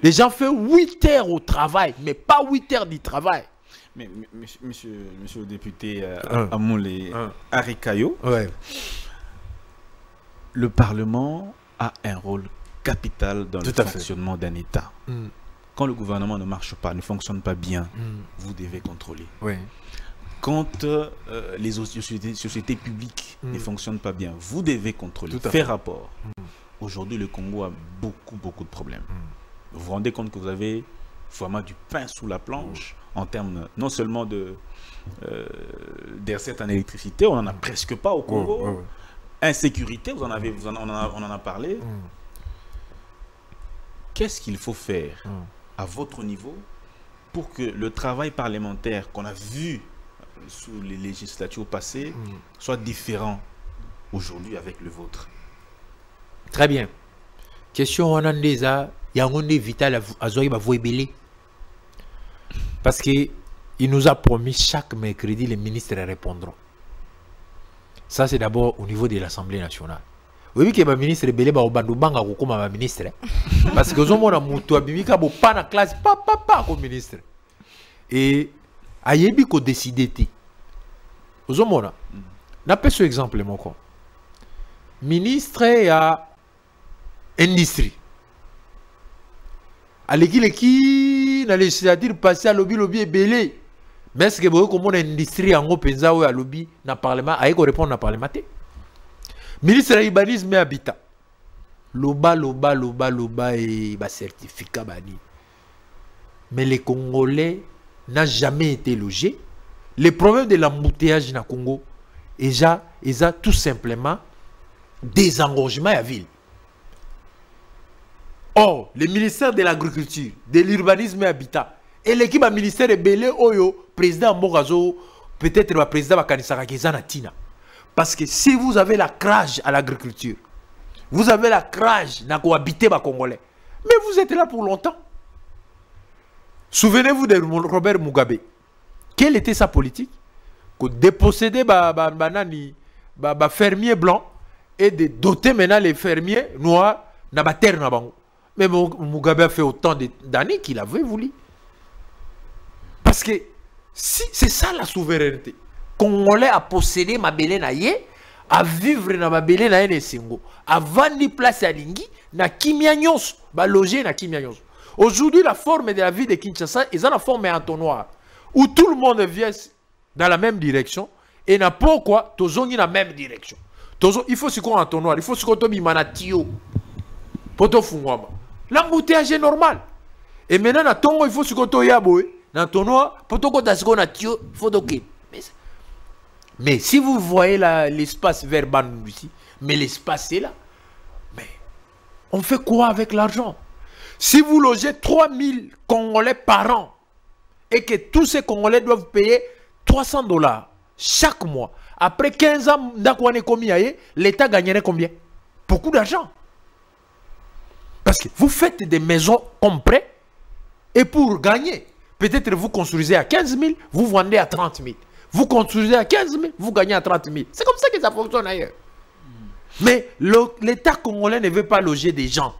les gens font 8 heures au travail, mais pas 8 heures du travail. Mais, monsieur, monsieur, le député euh. Amoulé. Arikayo, Ouais. le Parlement a un rôle capital dans Tout le fonctionnement d'un État. Mm, Quand le gouvernement ne marche pas, ne fonctionne pas bien, mm, vous devez contrôler. Quand euh, les sociétés, sociétés publiques Mm. ne fonctionnent pas bien, vous devez contrôler, Tout faire fait. rapport. Aujourd'hui, le Congo a beaucoup, beaucoup de problèmes. Vous vous rendez compte que vous avez vraiment du pain sous la planche en termes non seulement de euh, des recettes en électricité, on n'en a presque pas au Congo. Ouais, ouais, ouais. Insécurité, vous en avez, vous en- on, en a, on en a parlé. Mm, Qu'est-ce qu'il faut faire mm. à votre niveau pour que le travail parlementaire qu'on a vu sous les législatures passées Mm. soit différent aujourd'hui avec le vôtre? Très bien. Question eza yango nde vital azwaki bavoi ebele parce que il nous a promis chaque mercredi les ministres répondront ça c'est d'abord au niveau de l'assemblée nationale. Oyebi ke baministre ebele baobanda obanga kokóma baministre eh? parce que abimi ka bopa na classe papapa ako ministre. E ayebi kodeside te. Ozomona napesa yo exemple moko ministre ya industrie. Aleki-leki na législature passé alobi lobi ebele mais estce boye komona industrie yango mpenza oyo alobi na parlement aye korépondre na parlement ministre ya urbanisme et habitat. Loba loba loba loba e bacertificat bani mais les congolais n'a jamais été logé le problème de l'embouteillage na congo eza eza tout simplement désengorgement ya ville. Or, le ministère de l'Agriculture, de l'Urbanisme et Habitat, et l'équipe ministère ebele oyo, président Morazo, peut-être le président bakanisaka tina. Parce que si vous avez la crage à l'agriculture, vous avez la crage na cohabiter ba Congolais, mais vous êtes là pour longtemps. Souvenez-vous de Robert Mugabe. Quelle était sa politique? Que déposséder ba, ba, ba, nani, ba, ba fermiers blancs et de doter maintenant les fermiers noirs na ba terre. Mais Mu- Mugabe a fait autant d'années qu'il avait voulu. Parce que si c'est ça la souveraineté. Congolais a possédé Mabele na ye, à vivre na Mabele na ye na Esengo, à vendre place à Lingi, na Kimia ba loger na Kimia nyonso. Aujourd'hui, la forme de la vie de Kinshasa est la forme entonnoir, où tout le monde vient dans la même direction, et na pourquoi, tozongi na même direction. Il faut se quoi entonnoir, il faut se quoi na tio. Poto fungwama. L'embouteillage est normal. Et maintenant, il faut quoi ya boy. Na tonnoir, poto kota se quoi na tio, faut toquer. Mais, mais si vous voyez l'espace vers Bandung ici, mais l'espace est là. Mais on fait quoi avec l'argent? Si vous logez 3000 Congolais par an et que tous ces Congolais doivent payer 300 dollars chaque mois, après 15 ans, l'État gagnerait combien? Beaucoup d'argent. Parce que vous faites des maisons prêt et pour gagner, peut-être vous construisez à 15 000, vous vendez à 30 000. Vous construisez à 15 000, vous gagnez à 30 000. C'est comme ça que ça fonctionne ailleurs. Mais l'État congolais ne veut pas loger des gens.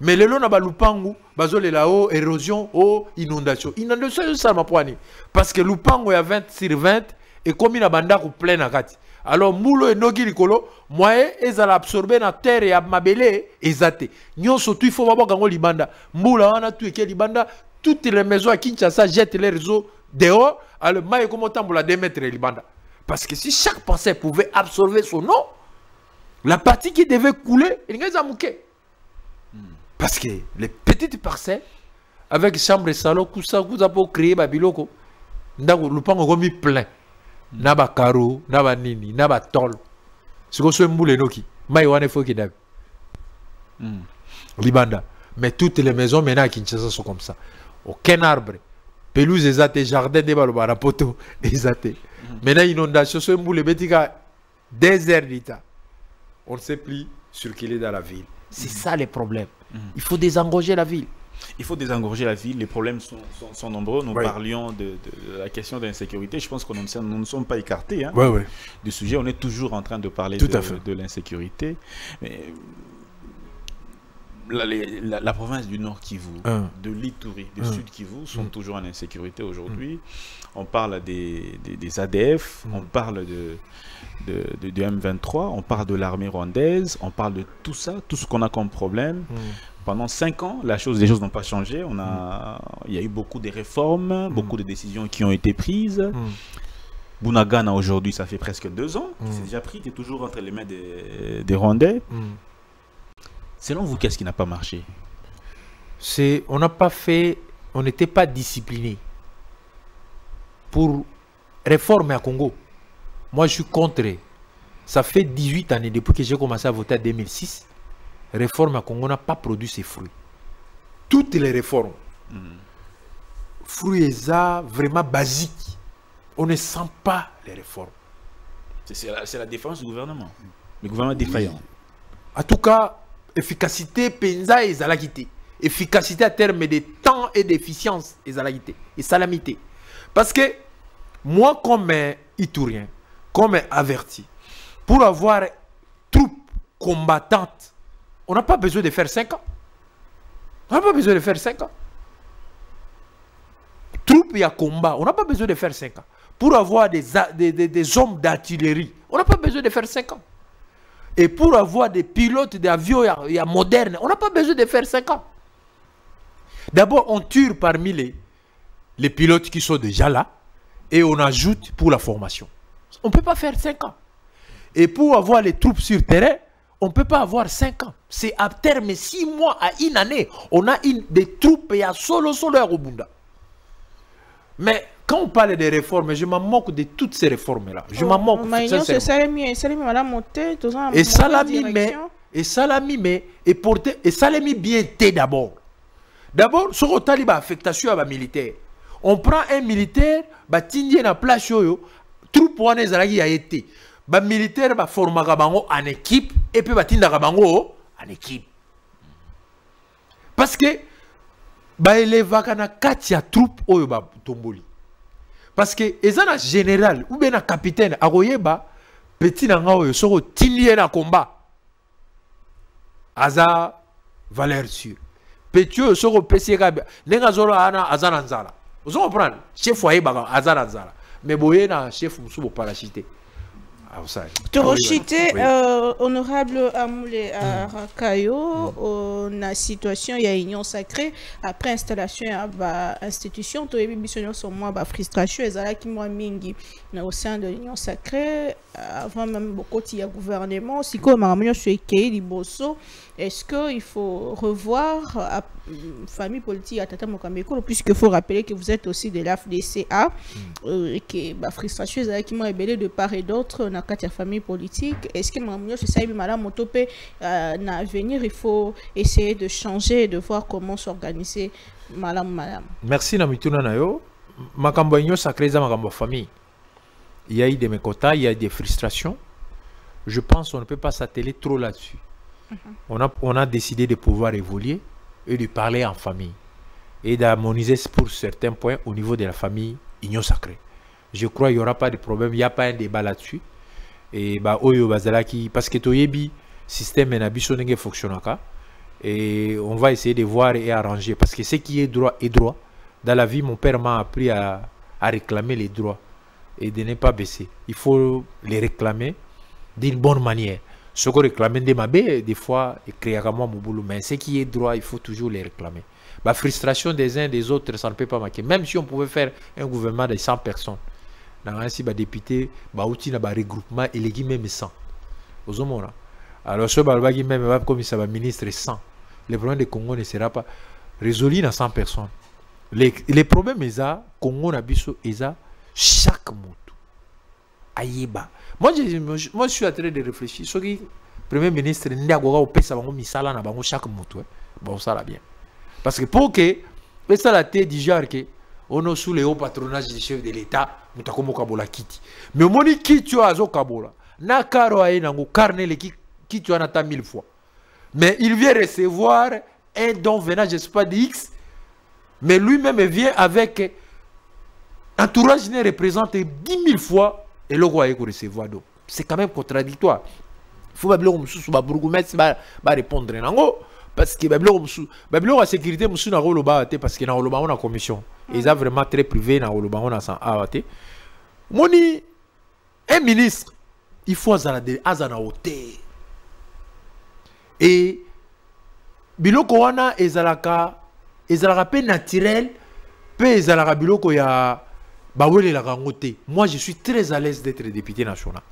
Mais le long na lupangu, bazole la haut érosion, oh inondation. Inondation ça ma poignée. Parce que lupangu ya 20 sur 20 et comme il a banda ku plein na kati. Alors mulo et nogi likolo, moyen ezala absorber na terre ya mabele ezate. Nyonso tu il faut baba kango libanda. Mbula wana tu eke libanda, toutes les maisons à Kinshasa jettent les réseaux dehors, alors maï comme tambola 2 mètres libanda? Parce que si chaque parcelle pouvait absorber son eau, la partie qui devait couler, il n'y a Parce que les petites parcelles, avec chambre et salon, tout ça, vous avez créé Babiloko. Ndako, lupango komi plein. Na ba karo, na ba nini, na ba tol. Siko so mbule noki. Mai wane fo dabi. Libanda. Mais toutes les maisons maintenant à Kinshasa sont comme ça. Aucun arbre. Pelouse ezate, jardin de balo bara poto ezate. Maintenant inondation so mbule betika désert d'État. On ne sait plus circuler dans la ville. C'est ça le problème. Il faut désengorger la ville. Il faut désengorger la ville, les problèmes sont, sont- sont nombreux. Nous parlions de, de la question de l'insécurité. Je pense que nous ne sommes, nous ne sommes pas écartés hein, du sujet. On est toujours en train de parler Tout de, de l'insécurité. Mais la, les- la- la province du Nord Kivu, Hein. de l'Ituri, du Hein. Sud Kivu sont Mm. toujours en insécurité aujourd'hui. On parle des, des, des ADF, on parle de, de, de- du M23, on parle de l'armée rwandaise, on parle de tout ça, tout ce qu'on a comme problème. Pendant cinq ans, la chose, les choses n'ont pas changé. On a, il y a eu beaucoup de réformes, beaucoup de décisions qui ont été prises. Bunagana aujourd'hui, ça fait presque deux ans. C'est déjà pris, tu es toujours entre les mains des, des Rwandais. Selon vous, qu'est-ce qui n'a pas marché? C'est on n'a pas fait, on n'était pas discipliné pour réformer à Congo. Moi, je suis contre. Ça fait 18 années depuis que j'ai commencé à voter en 2006. Réforme à Congo n'a pas produit ses fruits. Toutes les réformes, fruits et ça, vraiment basiques. On ne sent pas les réformes. C'est- C'est la, c'est la défense du gouvernement. Le gouvernement défaillant. En tout cas, efficacité penza et zalakité. Efficacité à terme de temps et d'efficience et zalakité. Et salamité. Parce que moi, comme un Iturien, comme averti, pour avoir troupes combattantes, on n'a pas besoin de faire 5 ans. On n'a pas besoin de faire 5 ans. Troupes et à combat, on n'a pas besoin de faire 5 ans. Pour avoir des, des, des- des hommes d'artillerie, on n'a pas besoin de faire 5 ans. Et pour avoir des pilotes d'avions modernes, on n'a pas besoin de faire 5 ans. D'abord, on tue parmi les, les pilotes qui sont déjà là et on ajoute pour la formation. On ne peut pas faire 5 ans. Et pour avoir les troupes sur terrain, on ne peut pas avoir 5 ans. C'est à terme 6 mois à une année. On a une, des troupes et à solo solo à Rubunda. Mais quand on parle des réformes, je m'en moque de toutes ces réformes-là. Je m'en moque. Et salami mais et salami mais et porté et salami bien té d'abord. D'abord ce que ba affectation à ba militaire. On prend un militaire ba tindie na place oyo troupe wana ezalaki ya été. Ba militaire ba formaka bango en équipe et puis ba tindaka bango en équipe. Parce que ba elevaka na kati ya troupe oyo ba tomboli. Parce que eza na général ou bien capitaine akoyeba petit na nga oyo soki na combat aza valeur sûre. Petit oyo soki opesi ye kaka ndenge azoloba wana aza na nzala. Ozo comprendre? Chef ayebaka aza na nzala. Mais boye na chef mosusu boparachite awusali toroshite Oui. euh, honorable amoule arakayo euh, na situation ya union sacrée. Après installation ya bainstitution toyebi biso nyonso mwa bafrustration ezalaki mwa mingi. Na au sein de l'union sacrée euh, avant même bokoti ya gouvernement sikoyo makambo nyonso ekei liboso est-ce que il faut revoir euh, mm, famille politique ya tata mokambi ekolo puisque faut rappeler que vous êtes aussi de l'AFDCA euh, et que bafrustration ezalaki mwa ebele de part et d'autre na kati ya famille politique. Que makambo nyonso esalemi malamu to mpe euh, na avenir il faut essayer de changer de voir comment s'organiser malamu malamu merci na mituna na yo makambo ya sacré eza makambo ya famille. Il y a eu des mécotas il y a eu des frustrations. Je pense qu'on ne peut pas s'atteler trop là-dessus. On, a, on a décidé de pouvoir évoluer et de parler en famille et d'harmoniser pour certains points au niveau de la famille union sacrée je crois qu'il n'y aura pas de problème il n'y a pas un débat là-dessus et bah oyo bazalaki parce que toyebi système na biso et on va essayer de voir et arranger. Parce que ce qui est droit est droit. Dans la vie mon père m'a appris à, à réclamer les droits et de ne pas baisser. Il faut les réclamer d'une bonne manière. Ce qu'on réclame de ma des fois moi mon boulot. Mais ce qui est droit il faut toujours les réclamer. La frustration des uns des autres ça ne peut pas marquer même si on pouvait faire un gouvernement de 100 personnes dans ainsi ba député ba outil na ba regroupement eleki même 100 ozomona. Alors ce balbaki même va comme ça va ministre 100 le problème de Congo ne sera pas résolu dans 100 personnes. Les problèmes eza Congo chaque moto ayeba moi je, suis en train de réfléchir. Soki premier ministre ndi akoka kopesa bango misala na bango chaque moto eh, bosala bien. Parce que pour que esala te du genre ke ono sous le haut patronage du chef de l'état moto akoma okabola kiti mais omoni kiti oyo azokabola na karo aye nango karne eleki kiti wana ata mille fois mais il vient recevoir un don venant, je ne sais pas, d'X, mais lui-même vient avec entourage ne représente 10 000 fois et le roi est recevoir. Donc, c'est quand même contradictoire. Il faut que le bourgmestre va répondre. Parce que la sécurité, parce que dans a une commission. Ils sont vraiment très privé dans le on a sans Moni, un ministre, il faut azana hauteur. Et biloko wana ezalaka ezalaka pe naturel pe ezalaka biloko ya bawelelaka yango te. Moi je suis très à l'aise d'être député national.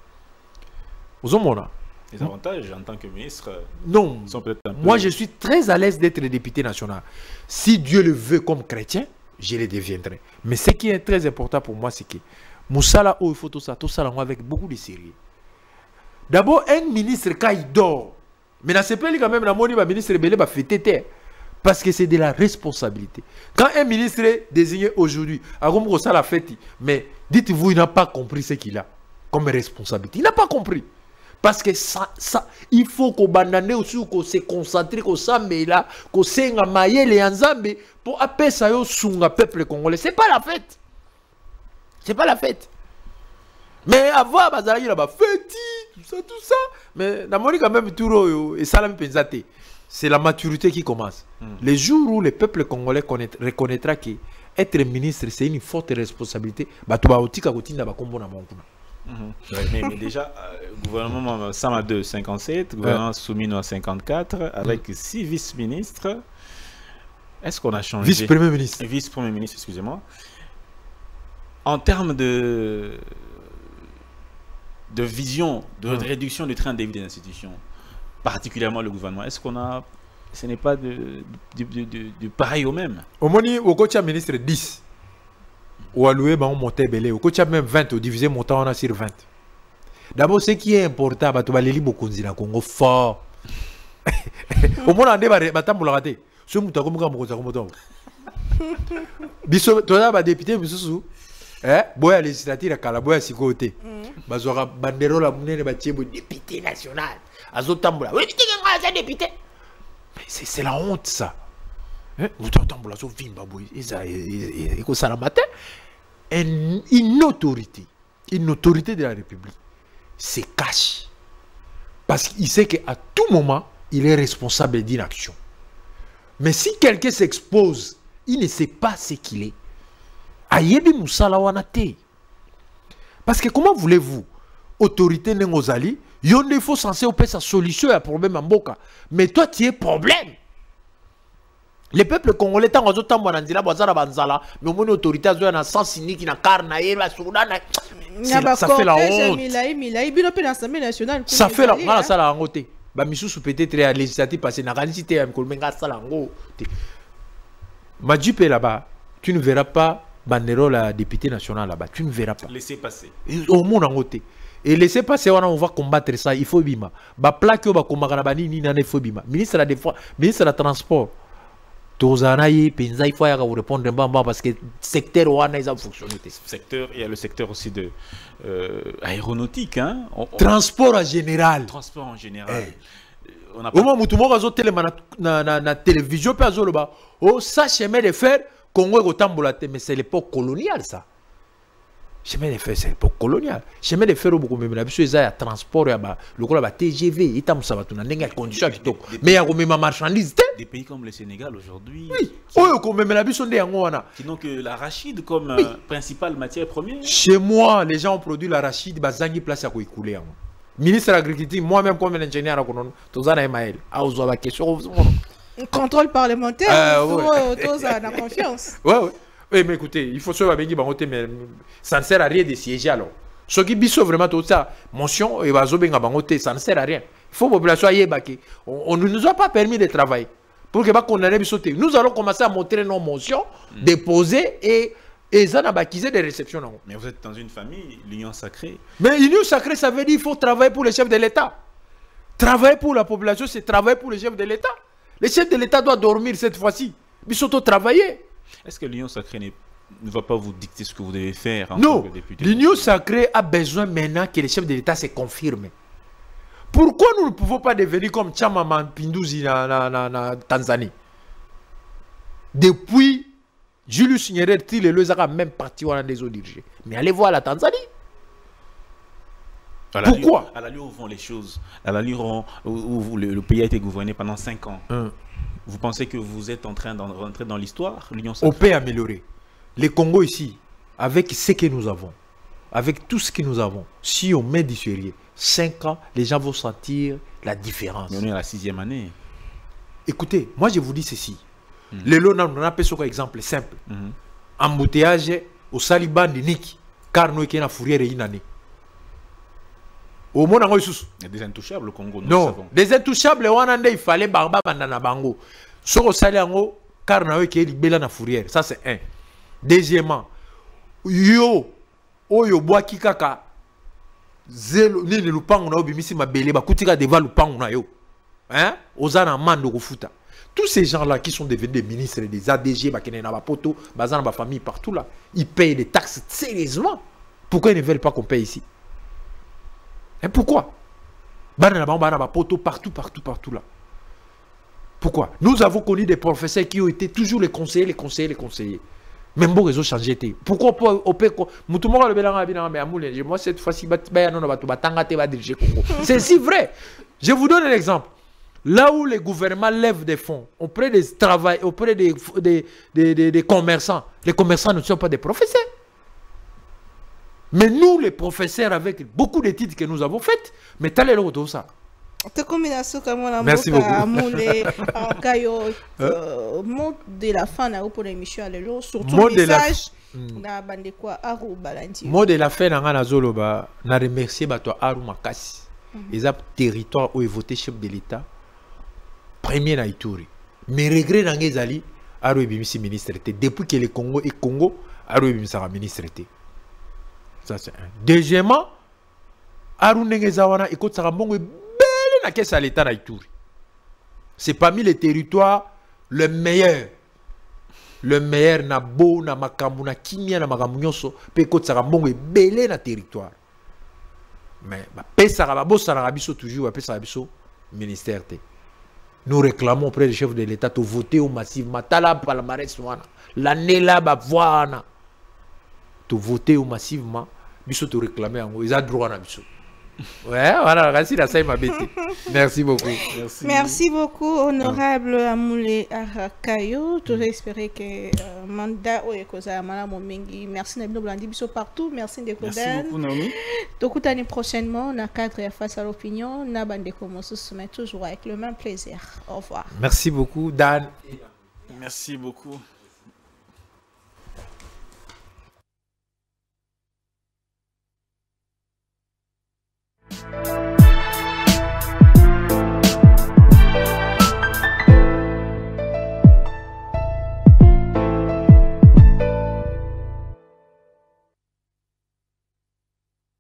Ozomona les avantages en tant que ministre non sont peut-être un peu... moi je suis très à l'aise d'être député national si Dieu le veut comme chrétien je le deviendrai mais ce qui est très important pour moi c'est que Moussala, oh, il faut tout ça, tout ça avec beaucoup de sérieux. D'abord, un ministre, quand il dort, mais dans ce pays, quand même, le ministre Belé va fêter parce que c'est de la responsabilité. Quand un ministre est désigné aujourd'hui, ça la fête, mais dites-vous, il n'a pas compris ce qu'il a comme responsabilité. Il n'a pas compris. Parce que ça, ça, il faut qu'on abandonne aussi, qu'on se concentre, qu'on s'amène là, qu'on s'enga maille les ensemble pour appeler ça au peuple congolais. C'est pas la fête. C'est pas la fête. Mais avoir bazali là fête, tout ça, tout ça. Mais dans mon quand même tout et ça la c'est la maturité qui commence. Hmm. Les jours où le peuple congolais reconnaîtra que être ministre, c'est une forte responsabilité, bah, tu vas au tika kotinda ba Hmm. mais, mais, déjà, euh, gouvernement Sama 2, 57, gouvernement Soumino à 54, avec 6 vice-ministres. Est-ce qu'on a changé? Vice-premier ministre. Vice-premier ministre, excusez-moi. En termes de, de vision, de hmm. réduction du train de vie des institutions, particulièrement le gouvernement, est-ce qu'on a. Ce n'est pas de, de, pareil au même? Au moni, au coach ministre 10. Ou alloué, bah, on montait belé. Au coach même 20, au divisé montant, on a sur 20. D'abord, ce qui est important, bah, tu vas les beaucoup dans Congo fort. Au moins, on a des batamboula raté. Ce mouta comme quand on a biso toza badepute misusu eh, boya législative ya kala boya sikoyo te bazwaka banderola monene batie boye député national azotambola aza député c'est la honte ça une autorité une autorité de la république se cache parce qu'il sait qu'à tout moment il est responsable d'une action mais si quelqu'un s'expose il ne sait pas ce qu'il est ayebi parce que comment voulez-vous autorité nengozali? Yonde il faut censé sa solution à problème en boka. Mais toi tu es problème. Le peuple congolais tant ozo tambo na nzela bwazala banzala mais mon autorité azo na sens unique na car na ye ba souda na ça fait la honte. Ça fait la honte ça la honte. Ba misusu peut-être à législative parce na kanisi te am kolmenga sala ngo. Majipe là-bas, tu ne verras pas Bandero la député national là-bas, tu ne verras pas. Laissez passer. Au monde en côté. Et laissez passer, on va combattre ça, il faut bima. Ba plaque ba combattre na bani ni na il faut bima. Ministre la défense, ministre la transport. Tozana yi penza il faut ya vous répondre bamba parce que secteur wana ils ont fonctionné. Secteur, il y a le secteur aussi de euh, aéronautique hein. On, on... Transport en général. Transport en général. Hey. On a pas... Au moment où tout le monde a télé na na na télévision pe azoloba. Oh ça chemin de fer Congo est te mais c'est l'époque coloniale ça chemin de fer c'est l'époque coloniale chemin de fer beaucoup même na biso eza ya transport ya ba lokola ba TGV etambusa bato na ndenge ya condition ya kitoko mais ya komema marchandise te des pays comme le Sénégal aujourd'hui oui. oyo komemela biso nde yango wana qui n'ont que l'arachide comme oui. euh, principale matière première. Chez moi les gens ont produit l'arachide bazangi place ya koekule yango ministre de l'agriculture moi-même comme un ingénieur akonono toza na emael aozwa bakestion contrôle parlementaire, euh, tous la confiance. Ouais, ouais. Oui, mais écoutez, il faut se faire mais ça ne sert à rien de siéger alors. Ce qui biso vraiment tout ça, motion et bangote, ça ne sert à rien. Il faut que la population aille On ne nous a pas permis de travailler. Pour que condamner sauter. Nous allons commencer à montrer nos motions, mm. déposer et et ça n'a pas des réceptions. Mais vous êtes dans une famille, l'union sacrée. Mais l'union sacrée, ça veut dire qu'il faut travailler pour les chefs de l'État. Travailler pour la population, c'est travailler pour les chefs de l'État. Le chef de l'État doit dormir cette fois-ci. Bissoto travailler. Est-ce que l'Union sacrée ne va pas vous dicter ce que vous devez faire en Non, l'Union sacrée a besoin maintenant que le chef de l'État se confirme. Pourquoi nous ne pouvons pas devenir comme Chama Pinduzi en Tanzanie? Depuis Julius Nyerere ti lelo ezaka même parti wana nde ezodirige mais allez voir la Tanzanie. À la Pourquoi? À l'allure où vont les choses, à l'allure où, où- où le, le pays a été gouverné pendant 5 ans, Hein. Vous pensez que vous êtes en train d'en rentrer dans l'histoire, l'Union on peut améliorer. Les Congo ici, avec ce que nous avons, avec tout ce que nous avons, si on met du sérieux, 5 ans, les gens vont sentir la différence. Mais on est à la sixième année. Écoutez, moi je vous dis ceci. Le lot, on a un exemple simple. Mhm. Embouteillage au Saliban de car nous sommes fourrière une année. Au monde, on a Il y a des intouchables au Congo, nous le Non, des intouchables, wana nde il fallait barba bandana bango. Soko sali yango car na weke libela na fourrière. Ça c'est un. Deuxièmement, yo oyo bwaki kaka zelo nini lupango na yo bimisi mabele bakutika devant lupango na yo. Hein? Oza na kofuta. Tous ces gens-là qui sont devenus des ministres, des ADG, na bapoto, bazana na ba famille partout là, ils payent des taxes sérieusement. Pourquoi ils ne veulent pas qu'on paye ici? Et pourquoi? Na bapoto partout, partout, partout là. Pourquoi? Nous avons connu des professeurs qui ont été toujours les conseillers, les conseillers, les conseillers. Même bon réseau changé. Pourquoi on peut. abina, mais amoule, moi cette fois-ci, diriger Congo. C'est si vrai. Je vous donne un exemple. Là où les gouvernements lèvent des fonds auprès des travail, auprès des, des, des, des- des commerçants, les commerçants ne sont pas des professeurs. Mais nous, les professeurs, avec beaucoup de titres que nous avons faits, mais tel est le retour ça. Merci beaucoup. kayo euh, mot de la fin na yo mpona émission ya lelo surtout Mot de message na bandeko aru balandi mot de la fin na nga nazoloba na remercier bato aru makasi. Eza territoire oyo evote chef de l'état premier na ituri. Mais regret na ezali aru ebimisi ministre te. Depuis que le congo e congo aru ebimisaka ministre te ça c'est un. Deuxièmement aru ndenge eza wana ekotisaka mbongo ebele na kesi ya l'état na ituri c'est parmi les territoires le meilleur. Le meilleur na bo na makambo na kimia na makambo nyonso. Mpe ekotisaka mbongo ebele na territoire. Mais bapesaka babosanaka biso toujours bapesaka biso ministère nous réclamons auprès du chef de l'état tovote o massivement tala palmarès l'année la bavoi wana tovote o massivement biso toréclame yango eza droit na biso ouais voilà kasi nasali mabe te merci beaucoup Merci. Merci beaucoup, honorable Amoule Arakayo. Toujours espérer que euh, mandat oyo ekozala malamu mingi. Merci na bino bolandi biso partout. Merci ndeko Merci Dan. beaucoup, Naomi. tokutani prochainement na cadre ya face à l'opinion na bandeko mosusu mais toujours avec le même plaisir au revoir merci beaucoup dan Merci beaucoup. Música